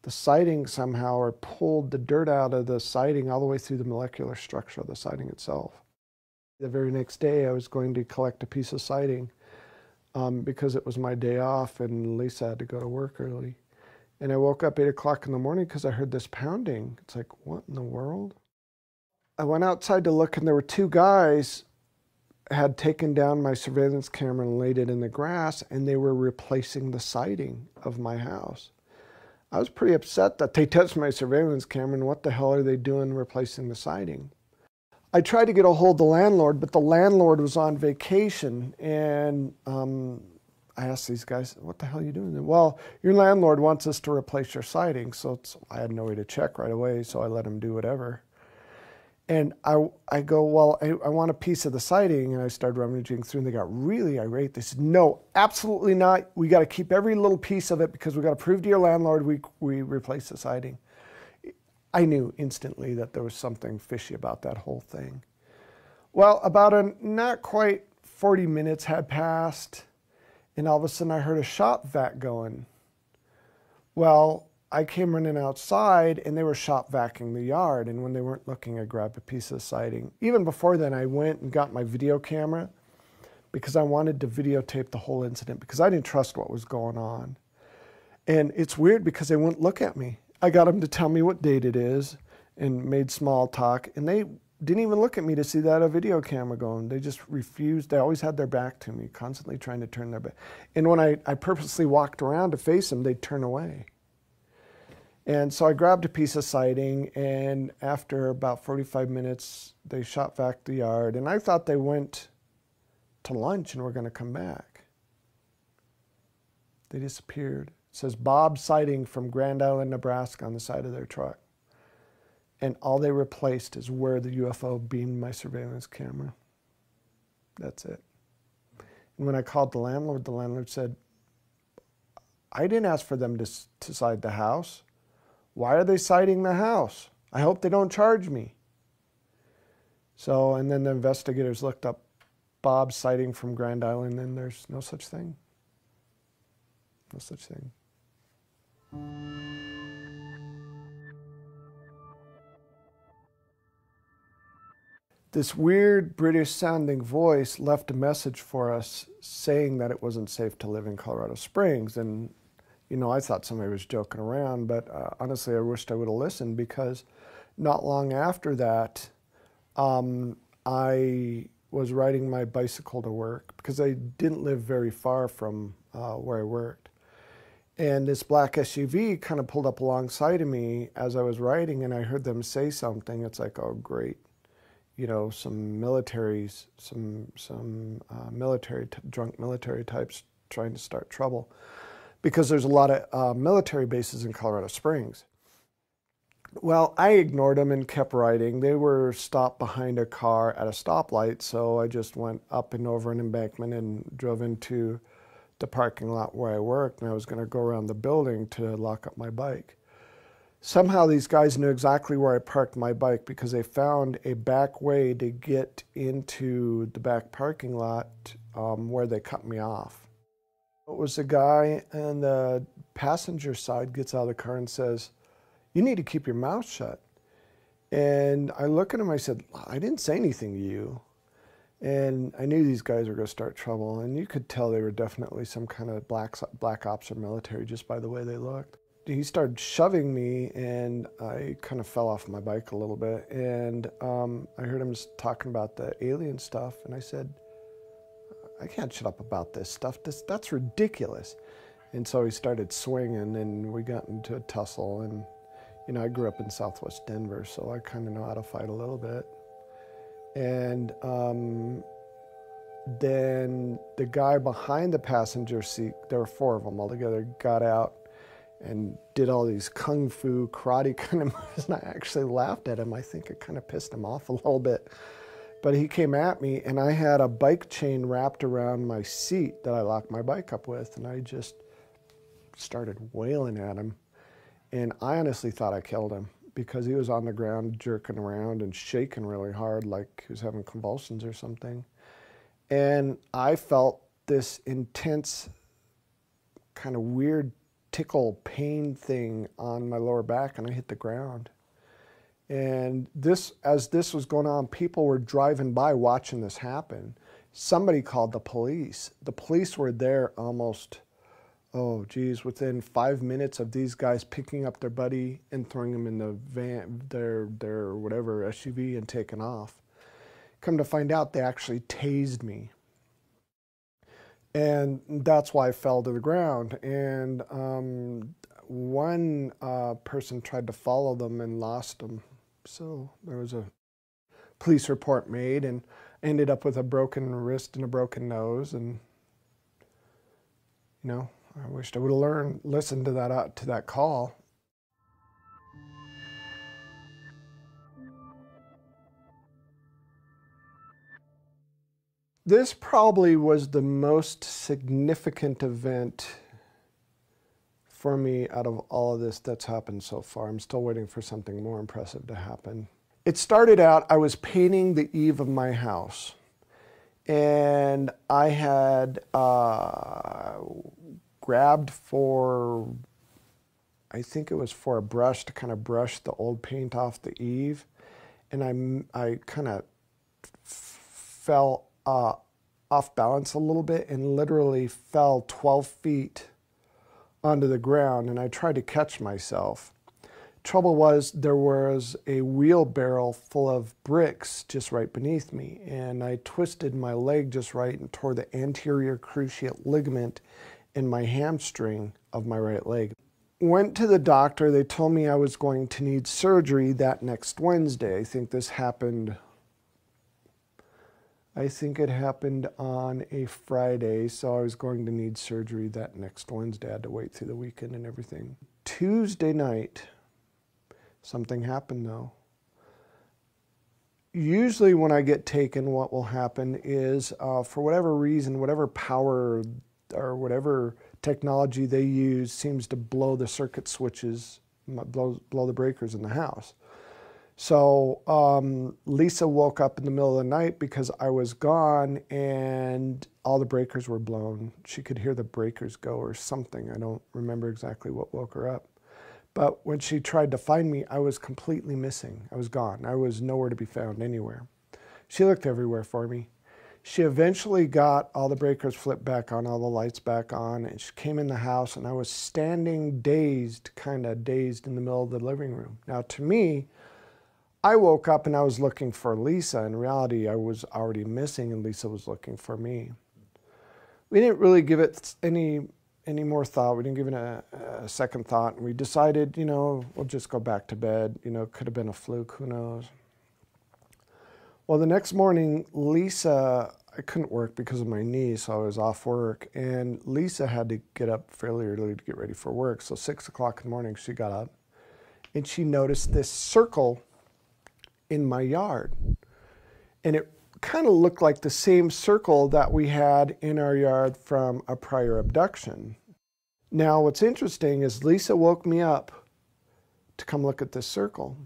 the siding somehow or pulled the dirt out of the siding all the way through the molecular structure of the siding itself. The very next day, I was going to collect a piece of siding um, because it was my day off and Lisa had to go to work early. And I woke up 8 o'clock in the morning because I heard this pounding. It's like, what in the world? I went outside to look and there were two guys had taken down my surveillance camera and laid it in the grass and they were replacing the siding of my house. I was pretty upset that they touched my surveillance camera and what the hell are they doing replacing the siding? I tried to get a hold of the landlord, but the landlord was on vacation and um, I asked these guys, what the hell are you doing? well, your landlord wants us to replace your siding. So I had no way to check right away, so I let him do whatever. And I, I go, well, I, I want a piece of the siding. And I started rummaging through, and they got really irate. They said, no, absolutely not. We got to keep every little piece of it because we got to prove to your landlord we, we replace the siding. I knew instantly that there was something fishy about that whole thing. Well, about a not quite 40 minutes had passed, and all of a sudden I heard a shop vac going. Well, I came running outside and they were shop vacuuming the yard. And when they weren't looking, I grabbed a piece of siding. Even before then, I went and got my video camera because I wanted to videotape the whole incident because I didn't trust what was going on. And it's weird because they wouldn't look at me. I got them to tell me what date it is and made small talk. And they didn't even look at me to see that a video camera going. They just refused. They always had their back to me, constantly trying to turn their back. And when I, I purposely walked around to face them, they'd turn away. And so I grabbed a piece of siding, and after about 45 minutes, they shot back the yard. And I thought they went to lunch and were going to come back. They disappeared. It says Bob Siding from Grand Island, Nebraska on the side of their truck. And all they replaced is where the UFO beamed my surveillance camera. That's it. And when I called the landlord, the landlord said, I didn't ask for them to, to side the house. Why are they siding the house? I hope they don't charge me. So, and then the investigators looked up Bob's Siding from Grand Island, and there's no such thing. No such thing. This weird British sounding voice left a message for us saying that it wasn't safe to live in Colorado Springs. And you know, I thought somebody was joking around, but uh, honestly, I wished I would have listened because not long after that, um, I was riding my bicycle to work because I didn't live very far from uh, where I worked. And this black SUV kind of pulled up alongside of me as I was riding, and I heard them say something. It's like, oh, great. You know, some militaries, some, some uh, military, drunk military types trying to start trouble because there's a lot of uh, military bases in Colorado Springs. Well, I ignored them and kept riding. They were stopped behind a car at a stoplight, so I just went up and over an embankment and drove into the parking lot where I worked, and I was going to go around the building to lock up my bike. Somehow these guys knew exactly where I parked my bike because they found a back way to get into the back parking lot um, where they cut me off. It was a guy on the passenger side gets out of the car and says, You need to keep your mouth shut. And I look at him, I said, I didn't say anything to you. And I knew these guys were going to start trouble. And you could tell they were definitely some kind of black, black ops or military just by the way they looked. He started shoving me, and I kind of fell off my bike a little bit. And um, I heard him talking about the alien stuff. And I said, I can't shut up about this stuff. This, that's ridiculous. And so he started swinging, and we got into a tussle. And, you know, I grew up in southwest Denver, so I kind of know how to fight a little bit. And um, then the guy behind the passenger seat, there were four of them altogether, got out and did all these kung fu karate kind of moves. And I actually laughed at him. I think it kind of pissed him off a little bit. But he came at me, and I had a bike chain wrapped around my seat that I locked my bike up with, and I just started wailing at him. And I honestly thought I killed him because he was on the ground jerking around and shaking really hard, like he was having convulsions or something. And I felt this intense, kind of weird tickle pain thing on my lower back, and I hit the ground. And this, as this was going on, people were driving by watching this happen. Somebody called the police. The police were there almost, oh geez, within five minutes of these guys picking up their buddy and throwing him in the van, their their whatever SUV and taking off. Come to find out, they actually tased me. And that's why I fell to the ground. And um, one uh, person tried to follow them and lost them. So there was a police report made and ended up with a broken wrist and a broken nose. And, you know, I wished I would have learned, listened to that, uh, to that call. This probably was the most significant event for me out of all of this that's happened so far. I'm still waiting for something more impressive to happen. It started out, I was painting the eave of my house. And I had uh, grabbed for, I think it was for a brush to kind of brush the old paint off the eave. And I, I kind of fell uh, off balance a little bit and literally fell 12 feet onto the ground and I tried to catch myself. Trouble was there was a wheelbarrow full of bricks just right beneath me and I twisted my leg just right and tore the anterior cruciate ligament in my hamstring of my right leg. Went to the doctor, they told me I was going to need surgery that next Wednesday. I think this happened I think it happened on a Friday, so I was going to need surgery that next Wednesday. I had to wait through the weekend and everything. Tuesday night, something happened though. Usually, when I get taken, what will happen is, uh, for whatever reason, whatever power or whatever technology they use seems to blow the circuit switches, blow, blow the breakers in the house. So um, Lisa woke up in the middle of the night because I was gone and all the breakers were blown. She could hear the breakers go or something. I don't remember exactly what woke her up. But when she tried to find me, I was completely missing. I was gone. I was nowhere to be found anywhere. She looked everywhere for me. She eventually got all the breakers flipped back on, all the lights back on, and she came in the house, and I was standing dazed, kind of dazed in the middle of the living room. Now, to me, I woke up and I was looking for Lisa. In reality, I was already missing and Lisa was looking for me. We didn't really give it any any more thought. We didn't give it a, a second thought. And we decided, you know, we'll just go back to bed. You know, could have been a fluke, who knows. Well, the next morning, Lisa, I couldn't work because of my knee, so I was off work. And Lisa had to get up fairly early to get ready for work. So, six o'clock in the morning, she got up and she noticed this circle in my yard. And it kind of looked like the same circle that we had in our yard from a prior abduction. Now, what's interesting is Lisa woke me up to come look at this circle.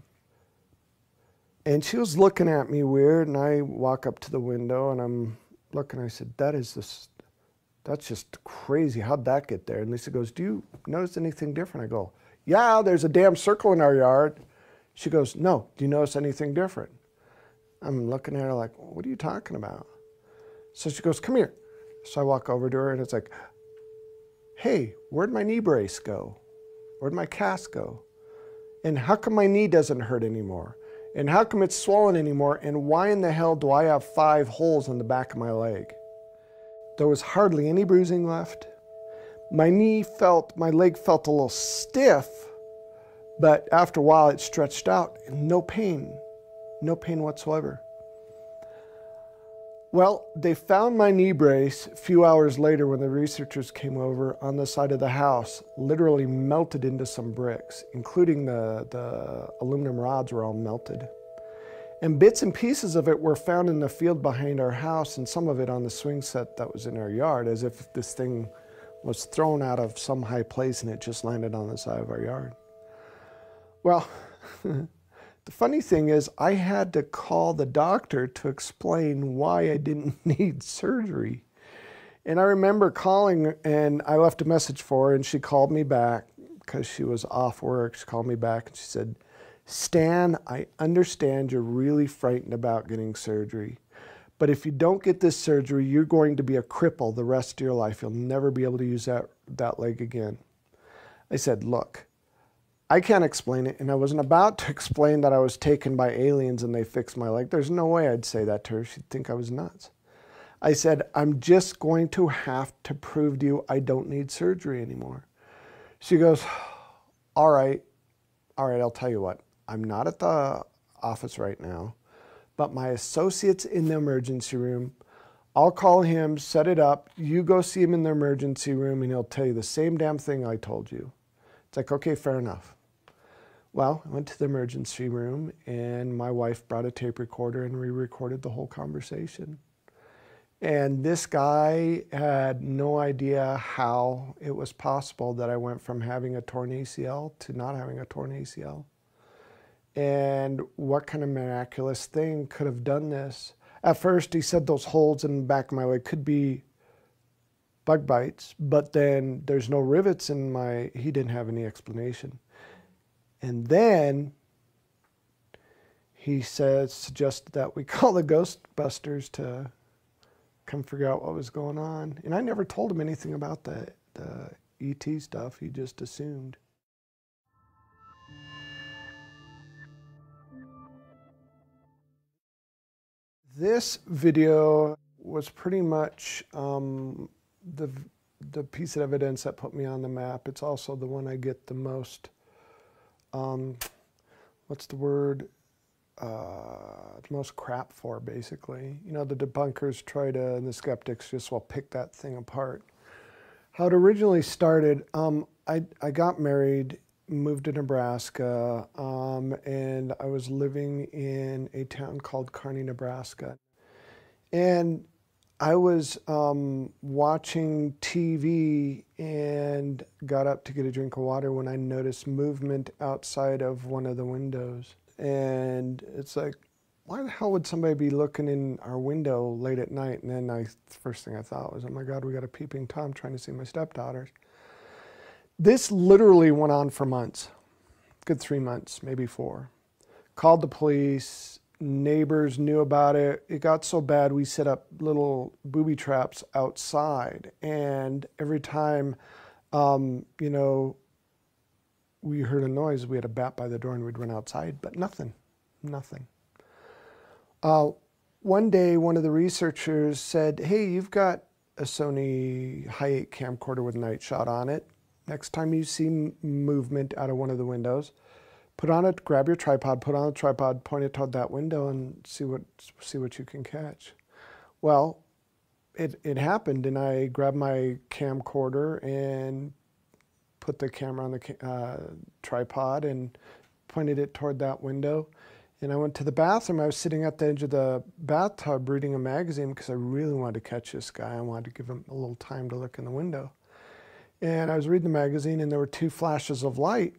And she was looking at me weird, and I walk up to the window and I'm looking. I said, That is this, that's just crazy. How'd that get there? And Lisa goes, Do you notice anything different? I go, Yeah, there's a damn circle in our yard. She goes, No, do you notice anything different? I'm looking at her like, What are you talking about? So she goes, Come here. So I walk over to her and it's like, Hey, where'd my knee brace go? Where'd my cast go? And how come my knee doesn't hurt anymore? And how come it's swollen anymore? And why in the hell do I have five holes in the back of my leg? There was hardly any bruising left. My knee felt, my leg felt a little stiff, but after a while it stretched out. No pain, no pain whatsoever. Well, they found my knee brace a few hours later when the researchers came over on the side of the house, literally melted into some bricks, including the, the aluminum rods were all melted. And bits and pieces of it were found in the field behind our house, and some of it on the swing set that was in our yard, as if this thing was thrown out of some high place and it just landed on the side of our yard. Well, The funny thing is, I had to call the doctor to explain why I didn't need surgery. And I remember calling and I left a message for her and she called me back because she was off work. She called me back and she said, Stan, I understand you're really frightened about getting surgery. But if you don't get this surgery, you're going to be a cripple the rest of your life. You'll never be able to use that, that leg again. I said, Look, I can't explain it, and I wasn't about to explain that I was taken by aliens and they fixed my leg. There's no way I'd say that to her. She'd think I was nuts. I said, I'm just going to have to prove to you I don't need surgery anymore. She goes, All right, all right, I'll tell you what. I'm not at the office right now, but my associate's in the emergency room. I'll call him, set it up. You go see him in the emergency room, and he'll tell you the same damn thing I told you. It's like, okay, fair enough. Well, I went to the emergency room and my wife brought a tape recorder and we recorded the whole conversation. And this guy had no idea how it was possible that I went from having a torn ACL to not having a torn ACL. And what kind of miraculous thing could have done this? At first, he said those holes in the back of my leg could be bug bites, but then there's no rivets in my, he didn't have any explanation. And then he said, suggested that we call the Ghostbusters to come figure out what was going on. And I never told him anything about the, the ET stuff. He just assumed. This video was pretty much um, the, the piece of evidence that put me on the map. It's also the one I get the most um, what's the word? Uh, the most crap for, basically. You know, the debunkers try to, and the skeptics just will pick that thing apart. How it originally started, um, I, I got married, moved to Nebraska, um, and I was living in a town called Kearney, Nebraska. And I was um, watching TV and got up to get a drink of water when I noticed movement outside of one of the windows. And it's like, why the hell would somebody be looking in our window late at night? And then I, the first thing I thought was, oh my God, we got a peeping Tom trying to see my stepdaughters. This literally went on for months, good three months, maybe four. Called the police, neighbors knew about it. It got so bad we set up little booby traps outside, and every time, um, you know, we heard a noise, we had a bat by the door, and we'd run outside, but nothing, nothing. Uh, one day, one of the researchers said, "Hey, you've got a Sony Hi8 camcorder with night shot on it. Next time you see movement out of one of the windows." Put on it, grab your tripod, put on the tripod, point it toward that window, and see what see what you can catch. Well, it it happened, and I grabbed my camcorder and put the camera on the uh, tripod and pointed it toward that window. And I went to the bathroom. I was sitting at the edge of the bathtub reading a magazine because I really wanted to catch this guy. I wanted to give him a little time to look in the window. And I was reading the magazine, and there were two flashes of light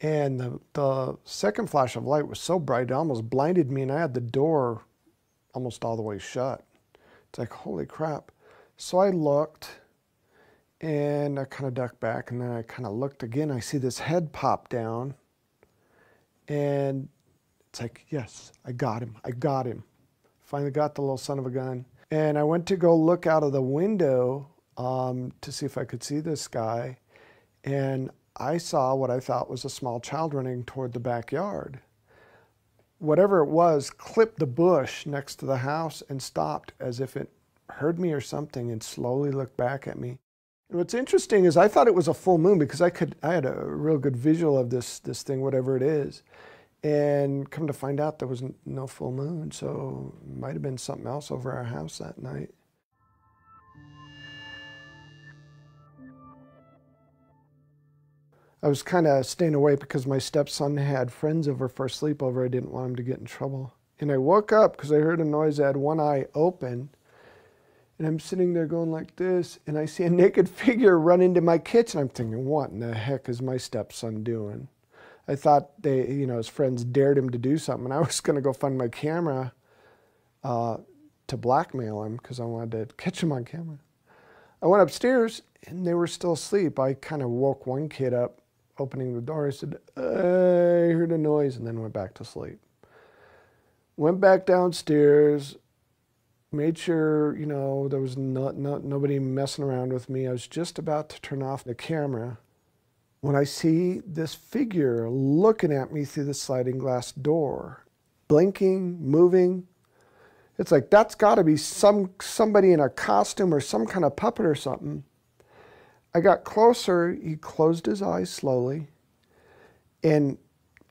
and the, the second flash of light was so bright, it almost blinded me, and I had the door almost all the way shut. It's like, holy crap. So I looked, and I kind of ducked back, and then I kind of looked again. I see this head pop down, and it's like, yes, I got him. I got him. Finally got the little son of a gun. And I went to go look out of the window um, to see if I could see this guy. And I saw what I thought was a small child running toward the backyard. Whatever it was clipped the bush next to the house and stopped as if it heard me or something and slowly looked back at me. And what's interesting is I thought it was a full moon because I could I had a real good visual of this this thing, whatever it is. And come to find out there was no full moon, so it might have been something else over our house that night. I was kind of staying away because my stepson had friends over for a sleepover. I didn't want him to get in trouble. And I woke up because I heard a noise. I had one eye open. And I'm sitting there going like this. And I see a naked figure run into my kitchen. I'm thinking, what in the heck is my stepson doing? I thought they, you know, his friends dared him to do something. And I was going to go find my camera uh, to blackmail him because I wanted to catch him on camera. I went upstairs and they were still asleep. I kind of woke one kid up opening the door, I said, I heard a noise, and then went back to sleep. Went back downstairs, made sure, you know, there was not, nobody messing around with me. I was just about to turn off the camera when I see this figure looking at me through the sliding glass door, blinking, moving. It's like that's got to be some somebody in a costume or some kind of puppet or something. I got closer. He closed his eyes slowly, and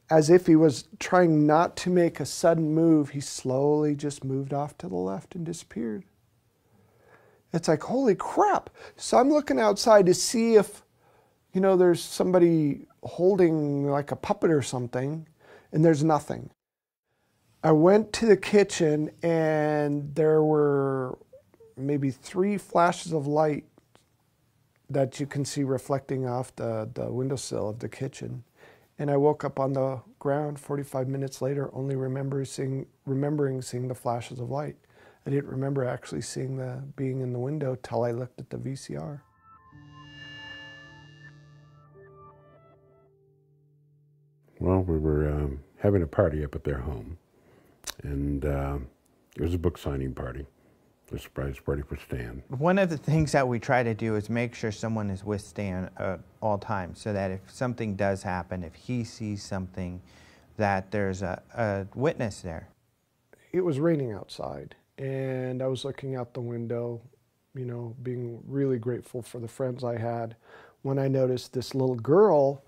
as if he was trying not to make a sudden move, he slowly just moved off to the left and disappeared. It's like, holy crap. So I'm looking outside to see if, you know, there's somebody holding like a puppet or something, and there's nothing. I went to the kitchen, and there were maybe three flashes of light that you can see reflecting off the, the windowsill of the kitchen. And I woke up on the ground 45 minutes later, only remember seeing, remembering seeing the flashes of light. I didn't remember actually seeing the being in the window till I looked at the VCR. Well, we were um, having a party up at their home, and uh, it was a book signing party the surprise party for Stan. One of the things that we try to do is make sure someone is with Stan at all times so that if something does happen, if he sees something, that there's a, a witness there. It was raining outside, and I was looking out the window, you know, being really grateful for the friends I had, when I noticed this little girl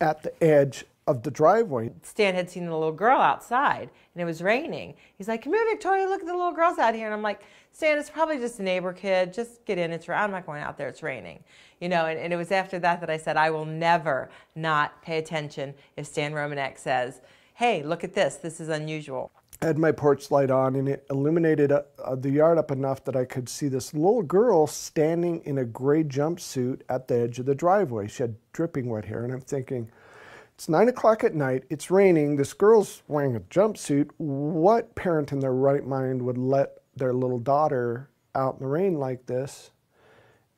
at the edge of the driveway. Stan had seen the little girl outside and it was raining. He's like, come here, Victoria, look at the little girls out here. And I'm like, Stan, it's probably just a neighbor kid. Just get in. It's I'm not going out there. It's raining. You know, and, and it was after that that I said, I will never not pay attention if Stan Romanek says, hey, look at this. This is unusual. I had my porch light on and it illuminated uh, uh, the yard up enough that I could see this little girl standing in a gray jumpsuit at the edge of the driveway. She had dripping wet hair, and I'm thinking, it's nine o'clock at night. It's raining. This girl's wearing a jumpsuit. What parent in their right mind would let their little daughter out in the rain like this?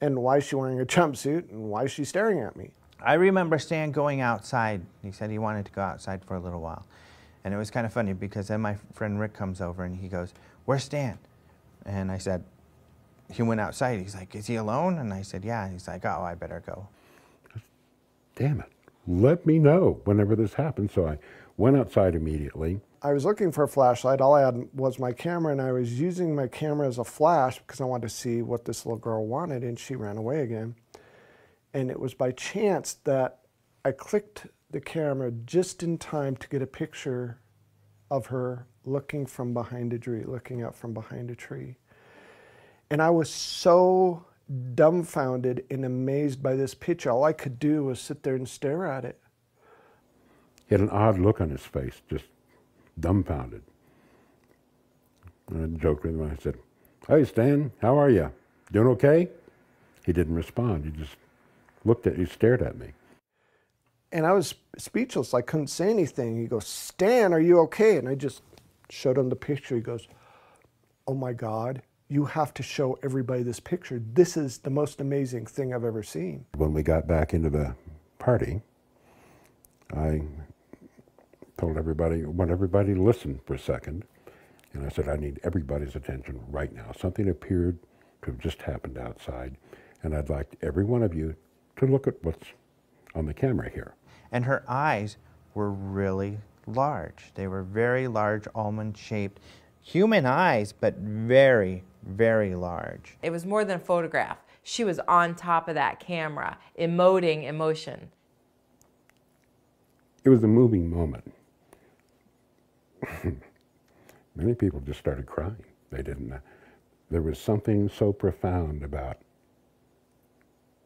And why is she wearing a jumpsuit? And why is she staring at me? I remember Stan going outside. He said he wanted to go outside for a little while. And it was kind of funny because then my friend Rick comes over and he goes, Where's Stan? And I said, He went outside. He's like, Is he alone? And I said, Yeah. He's like, Oh, I better go. Damn it let me know whenever this happens. So I went outside immediately. I was looking for a flashlight. All I had was my camera, and I was using my camera as a flash because I wanted to see what this little girl wanted, and she ran away again. And it was by chance that I clicked the camera just in time to get a picture of her looking from behind a tree, looking out from behind a tree. And I was so dumbfounded and amazed by this picture. All I could do was sit there and stare at it. He had an odd look on his face, just dumbfounded. And I joked with him. I said, Hey, Stan, how are you? Doing okay? He didn't respond. He just looked at, he stared at me. And I was speechless. I couldn't say anything. He goes, Stan, are you okay? And I just showed him the picture. He goes, Oh my God, you have to show everybody this picture. This is the most amazing thing I've ever seen. When we got back into the party, I told everybody, want everybody to listen for a second. And I said, I need everybody's attention right now. Something appeared to have just happened outside. And I'd like every one of you to look at what's on the camera here. And her eyes were really large. They were very large, almond shaped, human eyes, but very, very large. It was more than a photograph. She was on top of that camera, emoting emotion. It was a moving moment. Many people just started crying. They didn't. know. There was something so profound about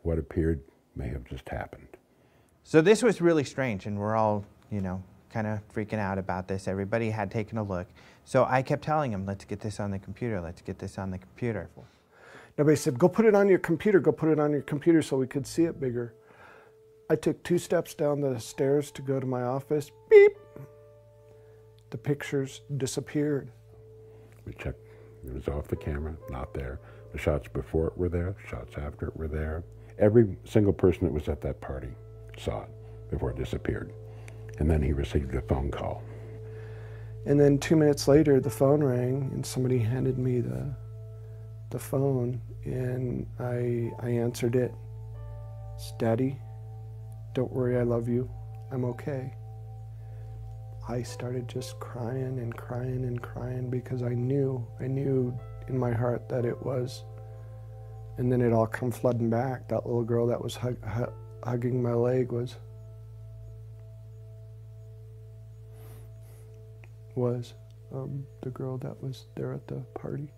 what appeared may have just happened. So this was really strange, and we're all, you know, kind of freaking out about this. Everybody had taken a look. So I kept telling him, let's get this on the computer, let's get this on the computer. Everybody said, go put it on your computer, go put it on your computer so we could see it bigger. I took two steps down the stairs to go to my office. Beep! The pictures disappeared. We checked, it was off the camera, not there. The shots before it were there, shots after it were there. Every single person that was at that party saw it before it disappeared. And then he received a phone call. And then two minutes later, the phone rang, and somebody handed me the the phone, and I I answered it. It's Daddy. Don't worry, I love you. I'm okay. I started just crying and crying and crying because I knew, I knew in my heart that it was. And then it all come flooding back. That little girl that was hug, hu- hugging my leg was was um, the girl that was there at the party.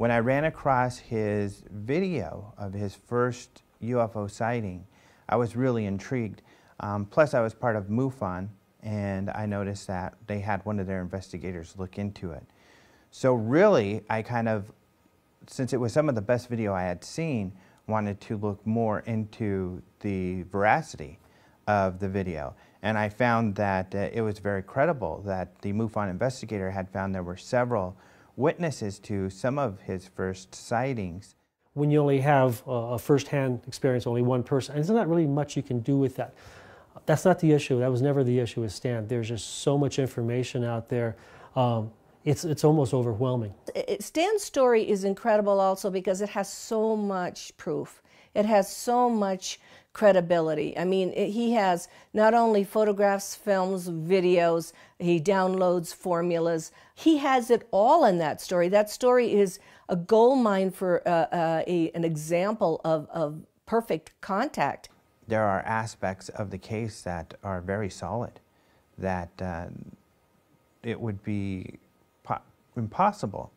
When I ran across his video of his first UFO sighting, I was really intrigued. Um, plus, I was part of MUFON, and I noticed that they had one of their investigators look into it. So really, I kind of, since it was some of the best video I had seen, wanted to look more into the veracity of the video. And I found that uh, it was very credible that the MUFON investigator had found there were several witnesses to some of his first sightings. When you only have a first-hand experience, only one person, and there's not really much you can do with that. That's not the issue. That was never the issue with Stan. There's just so much information out there. Um, it's, it's almost overwhelming. Stan's story is incredible also because it has so much proof. It has so much credibility. I mean, it, he has not only photographs, films, videos, he downloads formulas. He has it all in that story. That story is a gold mine for uh, uh, a, an example of, of perfect contact. There are aspects of the case that are very solid, that uh, it would be impossible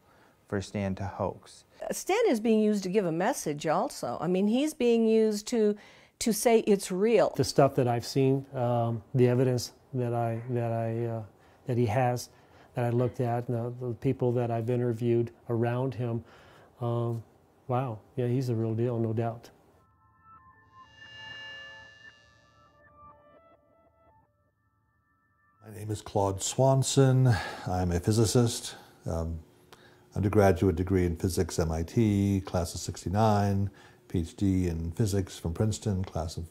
for Stan to hoax. Stan is being used to give a message also. I mean, he's being used to to say it's real. The stuff that I've seen, um, the evidence that I that I uh, that he has, that I looked at, the, the people that I've interviewed around him, um, wow, yeah, he's a real deal, no doubt. My name is Claude Swanson. I'm a physicist. Um, undergraduate degree in physics, MIT, class of 69, PhD in physics from Princeton, class of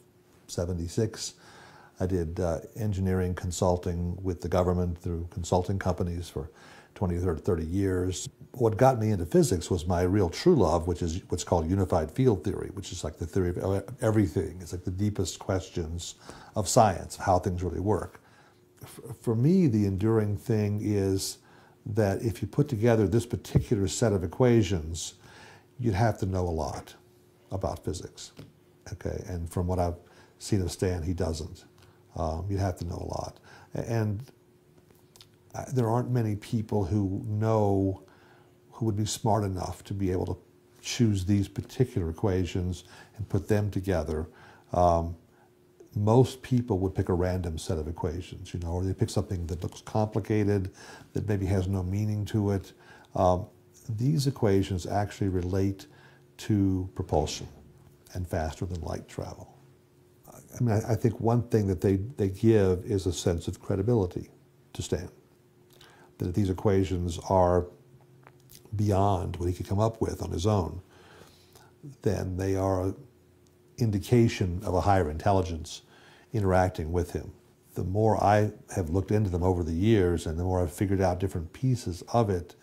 76. I did uh, engineering consulting with the government through consulting companies for 20 or 30 years. What got me into physics was my real true love, which is what's called unified field theory, which is like the theory of everything. It's like the deepest questions of science, how things really work. For me, the enduring thing is that if you put together this particular set of equations, you'd have to know a lot about physics. Okay, and from what I've seen of Stan, he doesn't. Um, you'd have to know a lot. And there aren't many people who know, who would be smart enough to be able to choose these particular equations and put them together. Um, most people would pick a random set of equations, you know, or they pick something that looks complicated, that maybe has no meaning to it. Um, these equations actually relate to propulsion and faster than light travel. I mean, I, I think one thing that they, they give is a sense of credibility to Stan. that these equations are beyond what he could come up with on his own, then they are an indication of a higher intelligence interacting with him. The more I have looked into them over the years and the more I've figured out different pieces of it,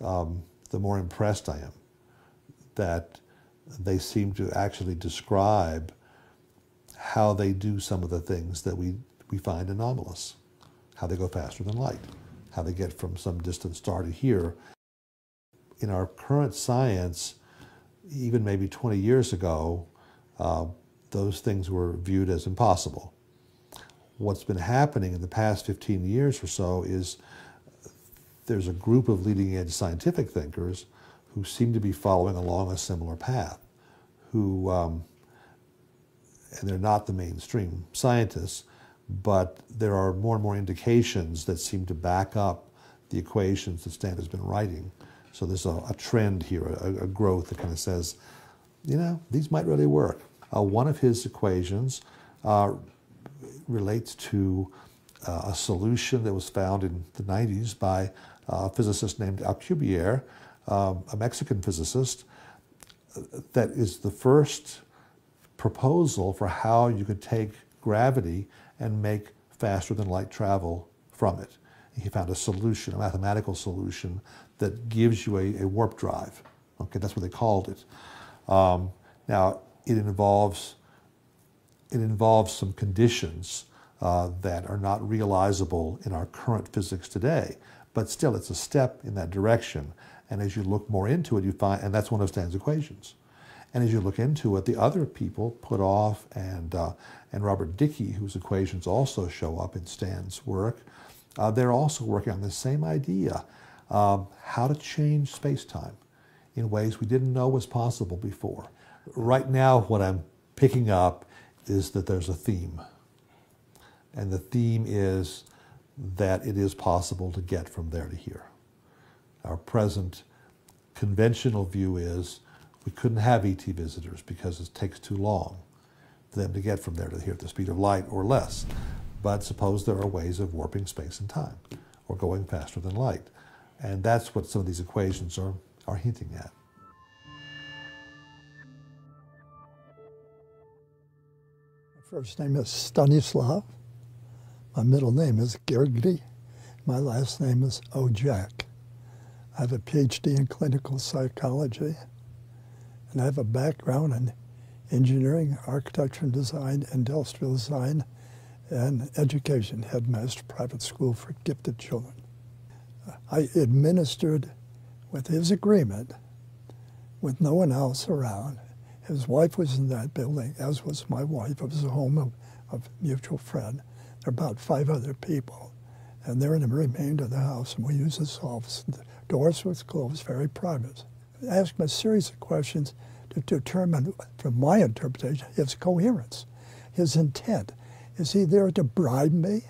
um, the more impressed I am that they seem to actually describe how they do some of the things that we, we find anomalous, how they go faster than light, how they get from some distant star to here. In our current science, even maybe 20 years ago, uh, those things were viewed as impossible. What's been happening in the past 15 years or so is there's a group of leading edge scientific thinkers who seem to be following along a similar path, who, um, and they're not the mainstream scientists, but there are more and more indications that seem to back up the equations that Stan has been writing. So there's a, a trend here, a, a, growth that kind of says, you know, these might really work. Uh, one of his equations uh, relates to uh, a solution that was found in the 90s by a physicist named Alcubierre, um, a Mexican physicist, that is the first proposal for how you could take gravity and make faster than light travel from it. He found a solution, a mathematical solution that gives you a, a warp drive. Okay, that's what they called it. Um, now, it involves it involves some conditions uh, that are not realizable in our current physics today, but still, it's a step in that direction. And as you look more into it, you find, and that's one of Stan's equations. And as you look into it, the other people, Puthoff and, uh, and Robert Dicke, whose equations also show up in Stan's work, uh, they're also working on the same idea, um, how to change space-time in ways we didn't know was possible before. Right now, what I'm picking up is that there's a theme. And the theme is that it is possible to get from there to here. Our present conventional view is we couldn't have ET visitors because it takes too long for them to get from there to here at the speed of light or less. But suppose there are ways of warping space and time or going faster than light. And that's what some of these equations are, are hinting at. My first name is Stanislav. My middle name is Gergely. My last name is Ojak. I have a PhD in clinical psychology, and I have a background in engineering, architecture and design, industrial design, and education, headmaster private school for gifted children. I administered, with his agreement, with no one else around. His wife was in that building, as was my wife. It was a home of, of mutual friend. There are about five other people, and they're in the remainder of the house, and we use this office. Doors were closed, very private. Asked him a series of questions to determine, from my interpretation, his coherence, his intent. Is he there to bribe me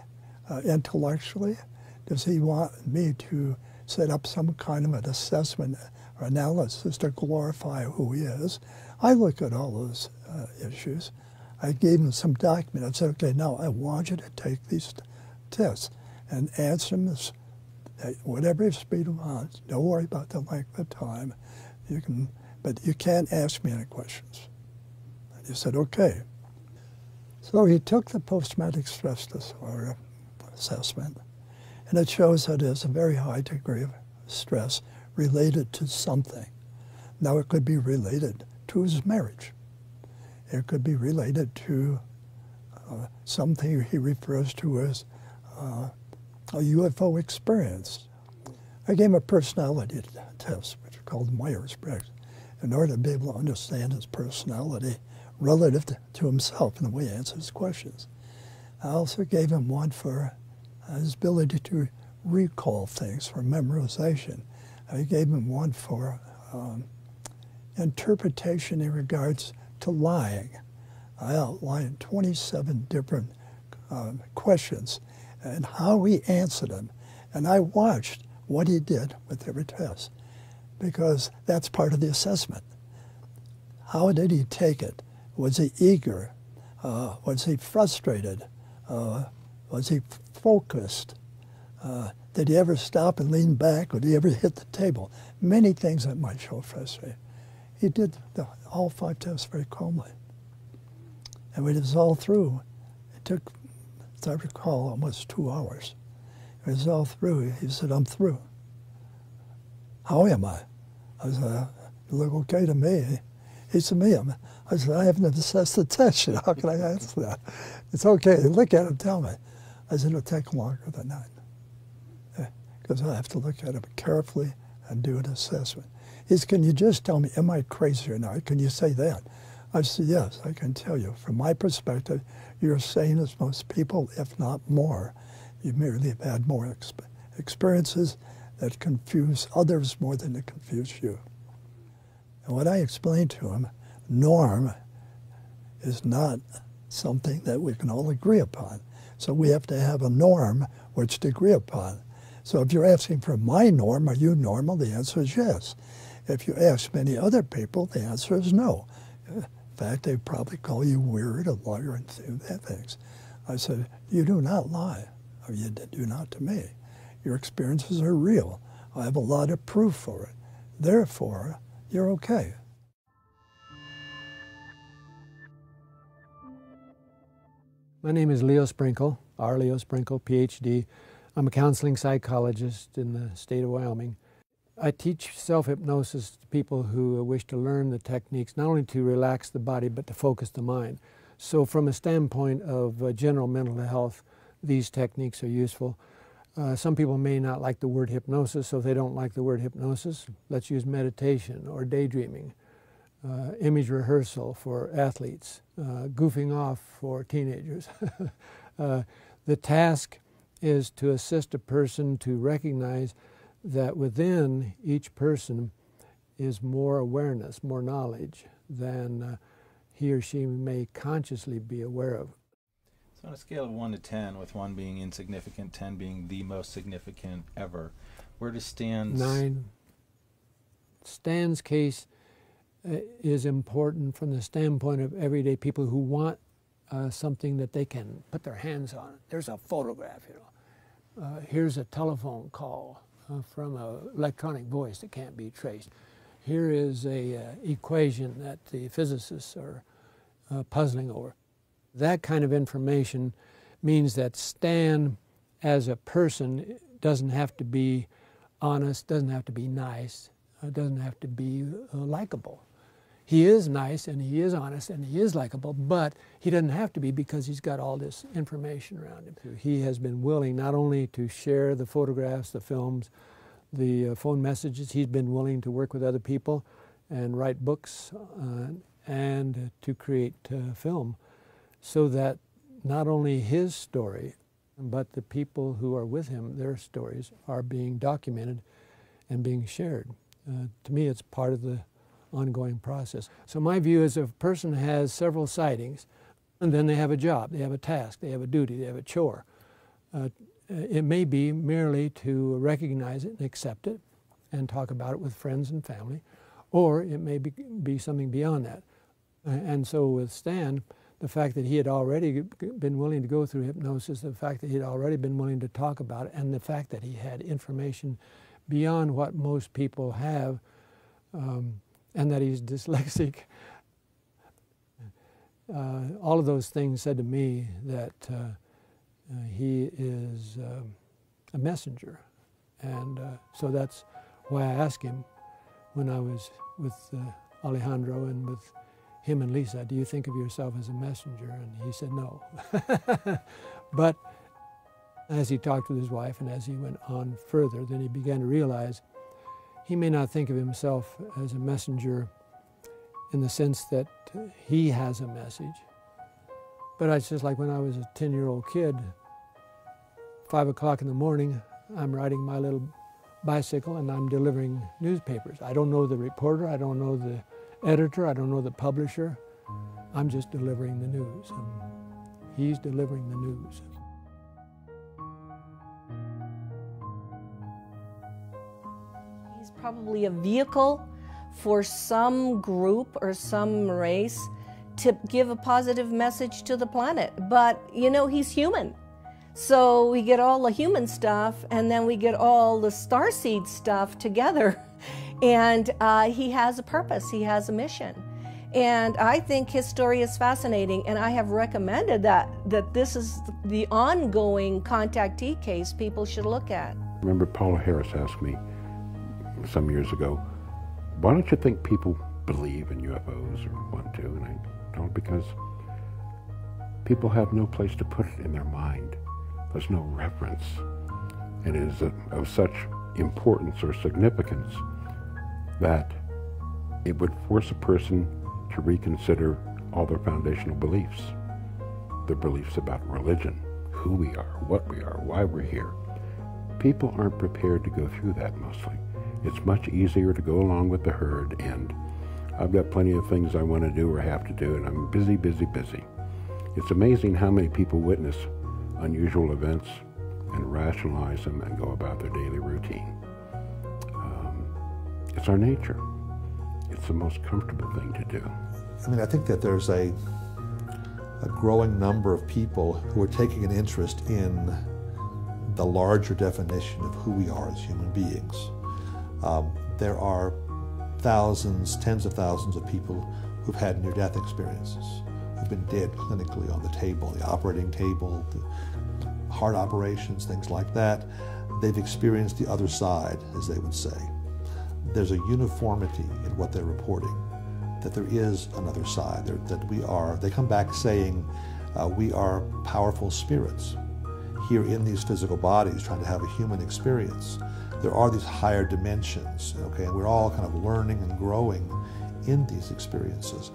uh, intellectually? Does he want me to set up some kind of an assessment or analysis to glorify who he is? I look at all those uh, issues. I gave him some document. I said, okay, now I want you to take these tests and answer them at whatever speed you want. Don't worry about the length of time. You can, but you can't ask me any questions. And he said, okay. So he took the post-traumatic stress disorder assessment, and it shows that there's a very high degree of stress related to something. Now it could be related to his marriage. It could be related to uh, something he refers to as uh, a UFO experience. I gave him a personality test, which is called Myers-Briggs, in order to be able to understand his personality relative to, himself and the way he answers questions. I also gave him one for his ability to recall things for memorization. I gave him one for um, interpretation in regards to lying. I outlined 27 different um, questions and how he answered them. And I watched what he did with every test because that's part of the assessment. How did he take it? Was he eager? Uh, was he frustrated? Uh, was he focused? Uh, Did he ever stop and lean back? Or did he ever hit the table? Many things that might show frustration. He did the, all five tests very calmly. And when it was all through, it took, as I recall, almost two hours. It was all through. He said, I'm through. How am I? I said, you look okay to me. He said, me, I'm, I said, I haven't assessed the test yet. How can I answer that? It's okay. Look at it tell me. I said, it'll take longer than that because I have to look at it carefully and do an assessment. He said, can you just tell me, am I crazy or not? Can you say that? I said, yes, I can tell you. From my perspective, you're sane as most people, if not more. You merely have had more exp experiences that confuse others more than they confuse you. And what I explained to him, norm is not something that we can all agree upon. So we have to have a norm which to agree upon. So if you're asking for my norm, are you normal? The answer is yes. If you ask many other people, the answer is no. In fact, they probably call you weird, a liar, and things. I said, you do not lie, or you do not to me. Your experiences are real. I have a lot of proof for it. Therefore, you're okay. My name is Leo Sprinkle, R. Leo Sprinkle, PhD. I'm a counseling psychologist in the state of Wyoming. I teach self-hypnosis to people who wish to learn the techniques, not only to relax the body, but to focus the mind. So from a standpoint of uh, general mental health, these techniques are useful. Uh, some people may not like the word hypnosis, so if they don't like the word hypnosis, let's use meditation or daydreaming, uh, image rehearsal for athletes, uh, goofing off for teenagers. Uh, the task is to assist a person to recognize that within each person is more awareness, more knowledge than uh, he or she may consciously be aware of. So, on a scale of 1 to 10, with 1 being insignificant, 10 being the most significant ever, where does Stan's. Nine. Stan's case uh, is important from the standpoint of everyday people who want uh, something that they can put their hands on. There's a photograph, you know uh, here's a telephone call uh, from an electronic voice that can't be traced. Here is a uh, equation that the physicists are uh, puzzling over. That kind of information means that Stan, as a person, doesn't have to be honest, doesn't have to be nice, uh, doesn't have to be uh, likable he is nice and he is honest and he is likable, but he doesn't have to be because he's got all this information around him. He has been willing not only to share the photographs, the films, the uh, phone messages, he's been willing to work with other people and write books uh, and to create uh, film so that not only his story, but the people who are with him, their stories are being documented and being shared. Uh, to me, it's part of the ongoing process. So my view is if a person has several sightings, and then they have a job, they have a task, they have a duty, they have a chore, uh, it may be merely to recognize it and accept it and talk about it with friends and family, or it may be, be something beyond that. And so with Stan, the fact that he had already been willing to go through hypnosis, the fact that he had already been willing to talk about it, and the fact that he had information beyond what most people have, um, and that he's dyslexic. Uh, all of those things said to me that uh, uh, he is um, a messenger. And uh, so that's why I asked him when I was with uh, Alejandro and with him and Lisa, do you think of yourself as a messenger? And he said no. but as he talked with his wife and as he went on further, then he began to realize he may not think of himself as a messenger in the sense that he has a message. But it's just like when I was a 10 year old kid, five o'clock in the morning, I'm riding my little bicycle and I'm delivering newspapers. I don't know the reporter, I don't know the editor, I don't know the publisher. I'm just delivering the news. And he's delivering the news. Probably a vehicle for some group or some race to give a positive message to the planet. But, you know, he's human. So we get all the human stuff and then we get all the starseed stuff together. And uh, he has a purpose, he has a mission. And I think his story is fascinating, and I have recommended that that this is the ongoing contactee case people should look at. Remember, Paola Harris asked me some years ago, why don't you think people believe in UFOs or want to? And I don't because people have no place to put it in their mind. There's no reference. And it is of such importance or significance that it would force a person to reconsider all their foundational beliefs. Their beliefs about religion, who we are, what we are, why we're here. People aren't prepared to go through that mostly. It's much easier to go along with the herd and I've got plenty of things I want to do or have to do and I'm busy, busy, busy. It's amazing how many people witness unusual events and rationalize them and go about their daily routine. Um, it's our nature. It's the most comfortable thing to do. I mean, I think that there's a, a growing number of people who are taking an interest in the larger definition of who we are as human beings. Um, there are thousands, tens of thousands of people who've had near-death experiences, who've been dead clinically on the table, the operating table, the heart operations, things like that. They've experienced the other side, as they would say. There's a uniformity in what they're reporting, that there is another side, that we are, they come back saying, uh, we are powerful spirits here in these physical bodies trying to have a human experience there are these higher dimensions, okay, and we're all kind of learning and growing in these experiences.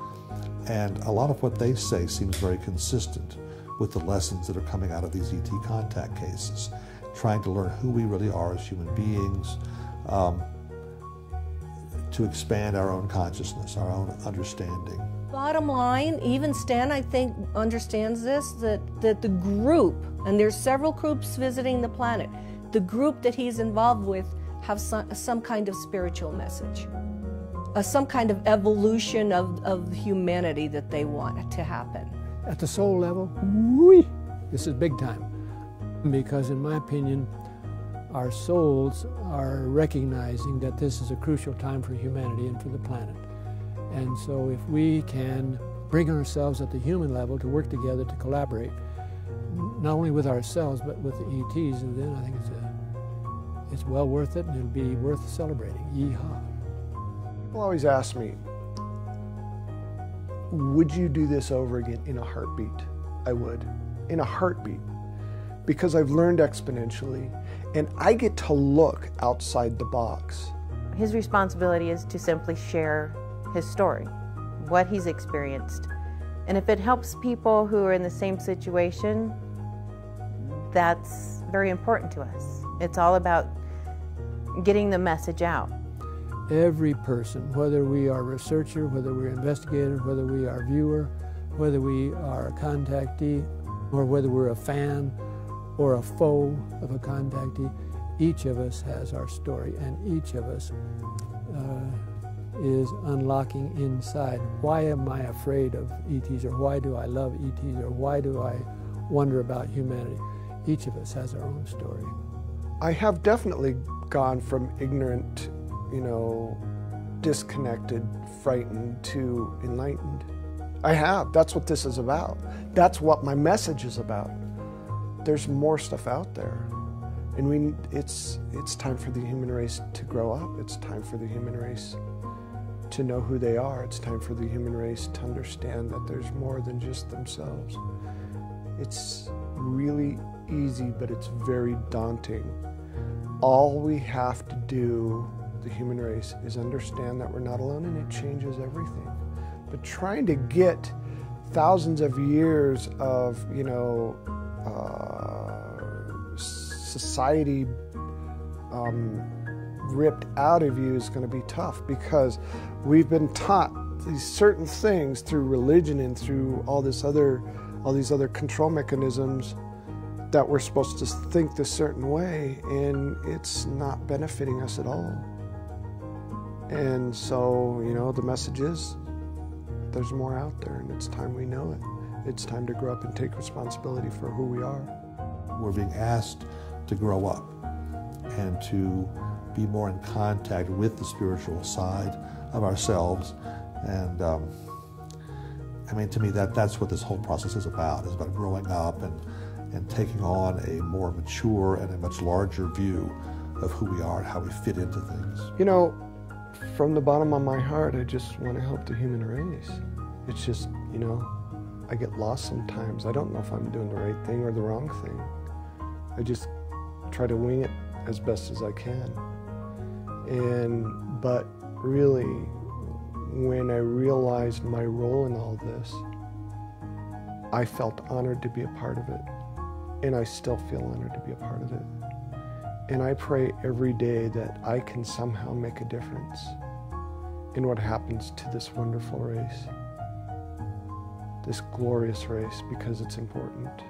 And a lot of what they say seems very consistent with the lessons that are coming out of these ET contact cases, trying to learn who we really are as human beings, um, to expand our own consciousness, our own understanding. Bottom line, even Stan, I think, understands this that, that the group, and there's several groups visiting the planet, the group that he's involved with have some, some kind of spiritual message, uh, some kind of evolution of, of humanity that they want to happen. At the soul level, whee, this is big time. Because in my opinion, our souls are recognizing that this is a crucial time for humanity and for the planet. And so if we can bring ourselves at the human level to work together to collaborate, not only with ourselves but with the ETs, and then I think it's a it's well worth it and it'll be worth celebrating. Yeehaw. People always ask me, would you do this over again in a heartbeat? I would, in a heartbeat, because I've learned exponentially and I get to look outside the box. His responsibility is to simply share his story, what he's experienced. And if it helps people who are in the same situation, that's very important to us. It's all about getting the message out. Every person, whether we are researcher, whether we're investigator, whether we are viewer, whether we are a contactee, or whether we're a fan or a foe of a contactee, each of us has our story and each of us uh, is unlocking inside. Why am I afraid of ETs or why do I love ETs or why do I wonder about humanity? Each of us has our own story. I have definitely gone from ignorant, you know, disconnected, frightened to enlightened. I have. That's what this is about. That's what my message is about. There's more stuff out there. And we it's it's time for the human race to grow up. It's time for the human race to know who they are. It's time for the human race to understand that there's more than just themselves. It's really easy, but it's very daunting all we have to do, the human race, is understand that we're not alone and it changes everything. But trying to get thousands of years of, you know, uh, society um, ripped out of you is going to be tough because we've been taught these certain things through religion and through all this other all these other control mechanisms that we're supposed to think this certain way, and it's not benefiting us at all. And so, you know, the message is there's more out there, and it's time we know it. It's time to grow up and take responsibility for who we are. we're being asked to grow up and to be more in contact with the spiritual side of ourselves. And um, I mean, to me, that, that's what this whole process is about, is about growing up and, and taking on a more mature and a much larger view of who we are and how we fit into things. You know, from the bottom of my heart, I just want to help the human race. It's just, you know, I get lost sometimes. I don't know if I'm doing the right thing or the wrong thing. I just try to wing it as best as I can. And, but really, when I realized my role in all this, I felt honored to be a part of it. And I still feel honored to be a part of it. And I pray every day that I can somehow make a difference in what happens to this wonderful race, this glorious race, because it's important.